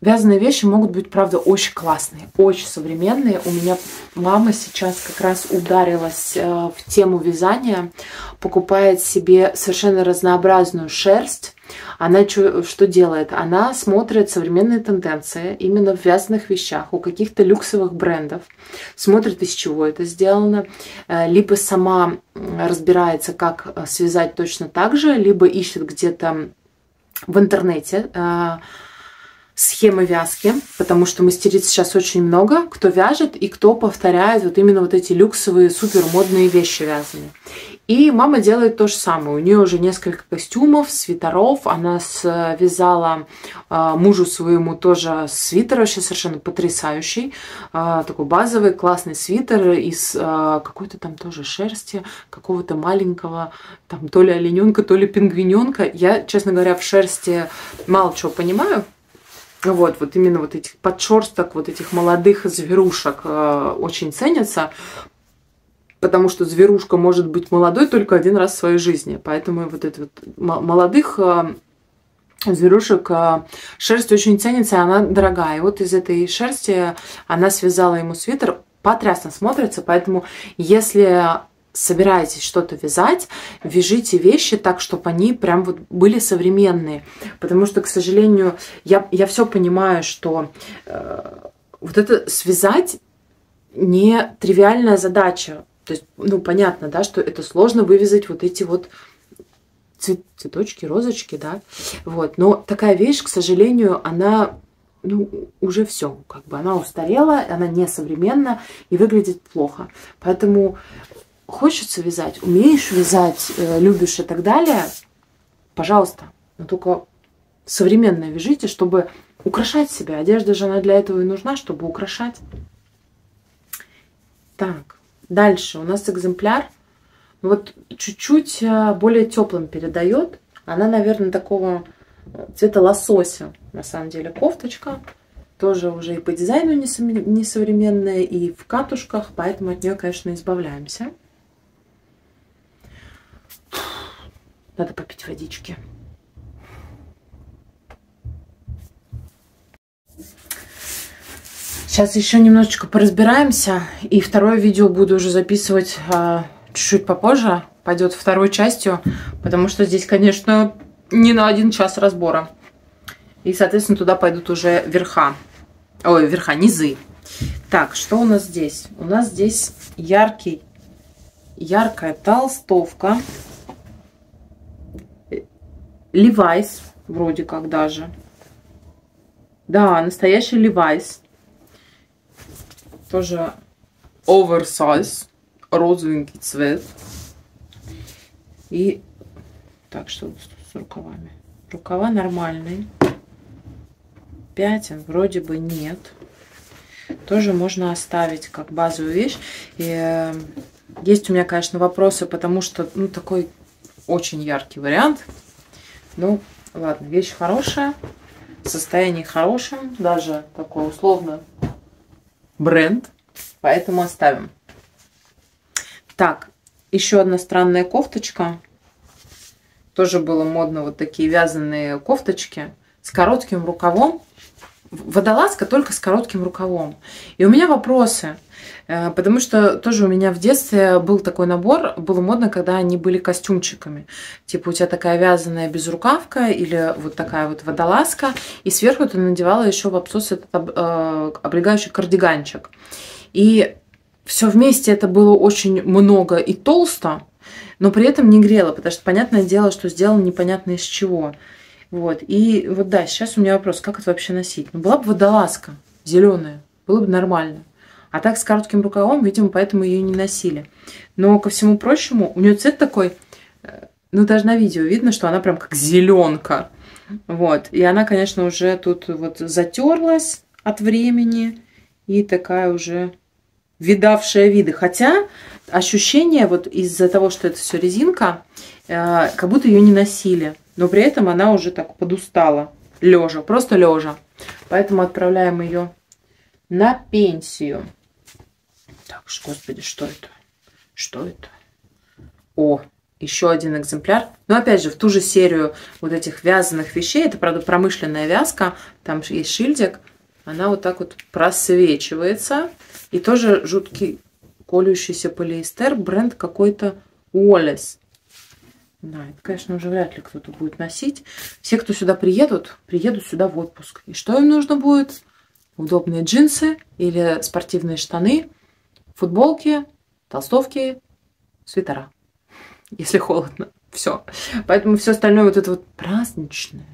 вязаные вещи могут быть, правда, очень классные, очень современные. У меня мама сейчас как раз ударилась э, в тему вязания, покупает себе совершенно разнообразную шерсть, она что, что делает? Она смотрит современные тенденции именно в вязаных вещах, у каких-то люксовых брендов, смотрит, из чего это сделано, э, либо сама разбирается, как э, связать точно так же, либо ищет где-то в интернете э, схемы вязки, потому что мастериц сейчас очень много, кто вяжет и кто повторяет вот именно вот эти люксовые супер модные вещи вязаные. И мама делает то же самое. У нее уже несколько костюмов, свитеров. Она связала э, мужу своему тоже свитер, вообще совершенно потрясающий. Э, такой базовый классный свитер из э, какой-то там тоже шерсти, какого-то маленького, там то ли олененка, то ли пингвиненка. Я, честно говоря, в шерсти мало чего понимаю. Вот, вот именно вот этих подшерсток, вот этих молодых зверушек э, очень ценятся потому что зверушка может быть молодой только один раз в своей жизни. Поэтому вот это вот молодых э, зверушек э, шерсть очень ценится, она дорогая. И вот из этой шерсти она связала ему свитер, потрясно смотрится, поэтому если собираетесь что-то вязать, вяжите вещи так, чтобы они прям вот были современные. Потому что, к сожалению, я, я все понимаю, что э, вот это связать не тривиальная задача. То есть, ну, понятно, да, что это сложно вывязать вот эти вот цветочки, розочки, да, вот. Но такая вещь, к сожалению, она, ну, уже все, как бы она устарела, она несовременна и выглядит плохо. Поэтому хочется вязать, умеешь вязать, э, любишь и так далее, пожалуйста, но только современное вяжите, чтобы украшать себя. Одежда же она для этого и нужна, чтобы украшать. Так. Дальше у нас экземпляр вот чуть-чуть э, более теплым передает. Она, наверное, такого э, цвета лосося, на самом деле, кофточка. Тоже уже и по дизайну несовременная, и в катушках, поэтому от нее, конечно, избавляемся. Надо попить водички. Сейчас еще немножечко поразбираемся. И второе видео буду уже записывать а, чуть-чуть попозже. Пойдет второй частью. Потому что здесь, конечно, не на один час разбора. И, соответственно, туда пойдут уже верха. Ой, верха, низы. Так, что у нас здесь? У нас здесь яркий, яркая толстовка. Левайс, вроде как даже. Да, настоящий Левайс. Тоже оверсайз, розовенький цвет. И так, что с рукавами? Рукава нормальные. Пятен вроде бы нет. Тоже можно оставить как базовую вещь. И э, есть у меня, конечно, вопросы, потому что, ну, такой очень яркий вариант. Ну, ладно, вещь хорошая, состояние хорошее, даже такой условно бренд, поэтому оставим. Так, еще одна странная кофточка. Тоже было модно вот такие вязаные кофточки с коротким рукавом. Водолазка только с коротким рукавом. И у меня вопросы. Э, потому что тоже у меня в детстве был такой набор, было модно, когда они были костюмчиками. Типа у тебя такая вязаная безрукавка или вот такая вот водолазка, и сверху ты надевала еще в абсос этот э, облегающий кардиганчик. И все вместе это было очень много и толсто, но при этом не грело, потому что понятное дело, что сделано непонятно из чего. Вот. И вот да, сейчас у меня вопрос, как это вообще носить? Ну, была бы водолазка зеленая, было бы нормально. А так с коротким рукавом, видимо, поэтому ее не носили. Но ко всему прочему, у нее цвет такой, э, ну даже на видео видно, что она прям как зеленка. Вот. И она, конечно, уже тут вот затерлась от времени и такая уже видавшая виды. Хотя ощущение вот из-за того, что это все резинка, э, как будто ее не носили. Но при этом она уже так подустала. Лежа, просто лежа. Поэтому отправляем ее на пенсию. Господи, что это? Что это? О, еще один экземпляр. Но опять же, в ту же серию вот этих вязаных вещей. Это, правда, промышленная вязка. Там есть шильдик. Она вот так вот просвечивается. И тоже жуткий колющийся полиэстер. Бренд какой-то Уоллес. Да, это, конечно, уже вряд ли кто-то будет носить. Все, кто сюда приедут, приедут сюда в отпуск. И что им нужно будет? Удобные джинсы или спортивные штаны – футболки, толстовки, свитера, если холодно. Все. Поэтому все остальное вот это вот праздничное,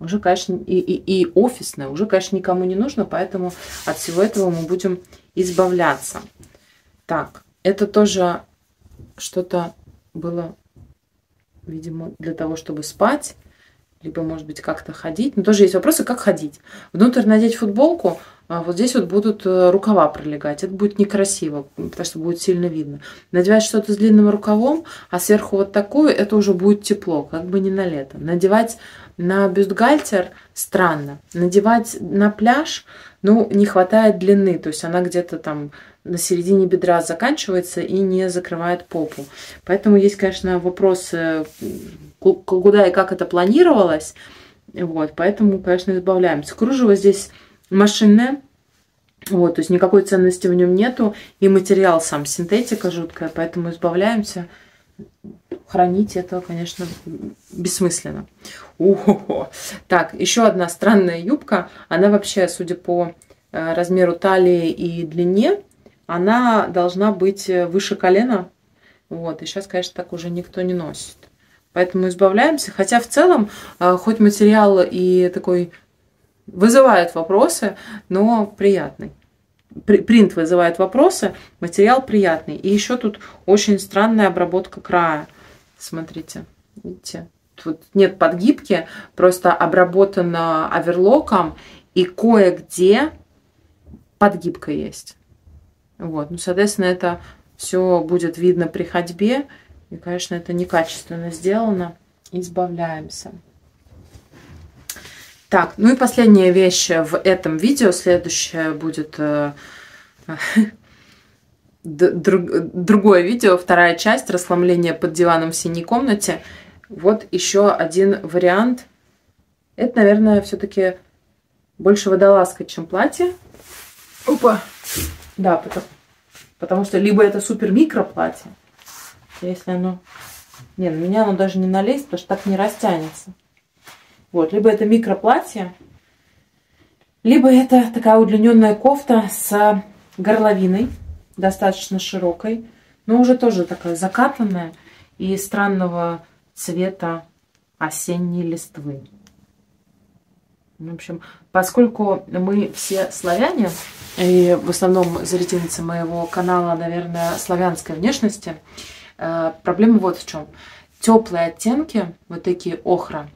уже, конечно, и, и, и офисное, уже, конечно, никому не нужно, поэтому от всего этого мы будем избавляться. Так, это тоже что-то было, видимо, для того, чтобы спать, либо, может быть, как-то ходить. Но тоже есть вопросы, как ходить. Внутрь надеть футболку, а вот здесь вот будут э, рукава пролегать. Это будет некрасиво, потому что будет сильно видно. Надевать что-то с длинным рукавом, а сверху вот такую, это уже будет тепло, как бы не на лето. Надевать на бюстгальтер странно. Надевать на пляж, ну, не хватает длины. То есть она где-то там на середине бедра заканчивается и не закрывает попу. Поэтому есть, конечно, вопросы, куда и как это планировалось. Вот, поэтому, конечно, избавляемся. Кружево здесь машинное. Вот, то есть никакой ценности в нем нету. И материал сам синтетика жуткая, поэтому избавляемся. Хранить это, конечно, бессмысленно. О-хо-хо. Так, еще одна странная юбка. Она вообще, судя по э, размеру талии и длине, она должна быть выше колена. Вот, и сейчас, конечно, так уже никто не носит. Поэтому избавляемся. Хотя в целом, э, хоть материал и такой вызывает вопросы, но приятный. Принт вызывает вопросы, материал приятный. И еще тут очень странная обработка края. Смотрите, видите? Тут нет подгибки, просто обработано оверлоком, и кое-где подгибка есть. Вот, ну, соответственно, это все будет видно при ходьбе. И, конечно, это некачественно сделано. Избавляемся. Так, ну и последняя вещь в этом видео. Следующее будет э, друг, другое видео, вторая часть, расслабление под диваном в синей комнате. Вот еще один вариант. Это, наверное, все-таки больше водолазка, чем платье. Опа! Да, потому, потому что либо это супер микро платье, если оно... Не, на меня оно даже не налезет, потому что так не растянется. Вот, либо это микро платье, либо это такая удлиненная кофта с горловиной, достаточно широкой, но уже тоже такая закатанная и странного цвета осенней листвы. В общем, поскольку мы все славяне, и в основном зрительницы моего канала, наверное, славянской внешности, проблема вот в чем. Теплые оттенки, вот такие охра,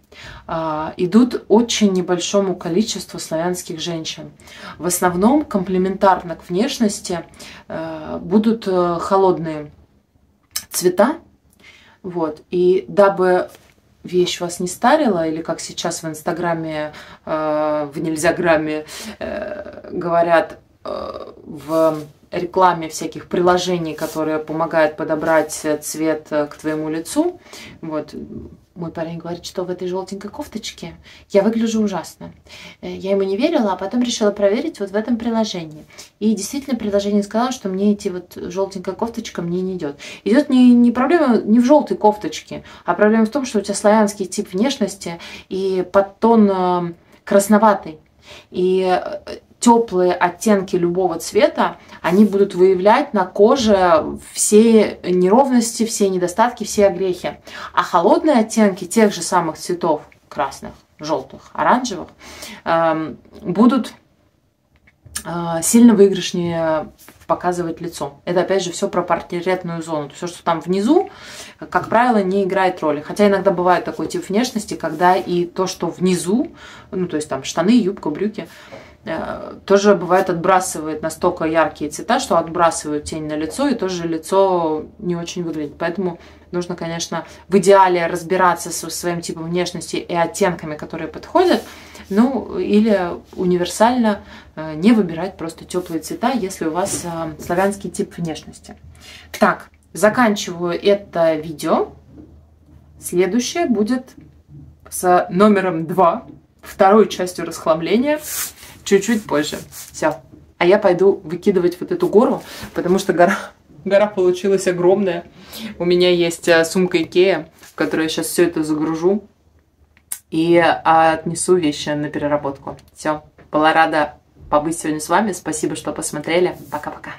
а, идут очень небольшому количеству славянских женщин. В основном комплементарно к внешности э, будут э, холодные цвета. Вот. И дабы вещь вас не старила, или как сейчас в Инстаграме, э, в нельзяграме э, говорят, э, в рекламе всяких приложений, которые помогают подобрать цвет к твоему лицу. Вот, мой парень говорит, что в этой желтенькой кофточке я выгляжу ужасно. Э, я ему не верила, а потом решила проверить вот в этом приложении. И действительно приложение сказало, что мне эти вот желтенькая кофточка мне не идет. Идет не, не проблема не в желтой кофточке, а проблема в том, что у тебя славянский тип внешности и подтон э, красноватый. И э, теплые оттенки любого цвета, они будут выявлять на коже все неровности, все недостатки, все огрехи. А холодные оттенки тех же самых цветов, красных, желтых, оранжевых, эм, будут э, сильно выигрышнее показывать лицо. Это опять же все про портретную зону. Все, что там внизу, как правило, не играет роли. Хотя иногда бывает такой тип внешности, когда и то, что внизу, ну то есть там штаны, юбка, брюки, тоже бывает отбрасывает настолько яркие цвета, что отбрасывают тень на лицо, и тоже лицо не очень выглядит. Поэтому нужно, конечно, в идеале разбираться со своим типом внешности и оттенками, которые подходят, ну или универсально э, не выбирать просто теплые цвета, если у вас э, славянский тип внешности. Так, заканчиваю это видео. Следующее будет с номером 2, второй частью расхламления чуть-чуть позже. Все. А я пойду выкидывать вот эту гору, потому что гора, гора получилась огромная. У меня есть э, сумка Икея, в которой я сейчас все это загружу и отнесу вещи на переработку. Все. Была рада побыть сегодня с вами. Спасибо, что посмотрели. Пока-пока.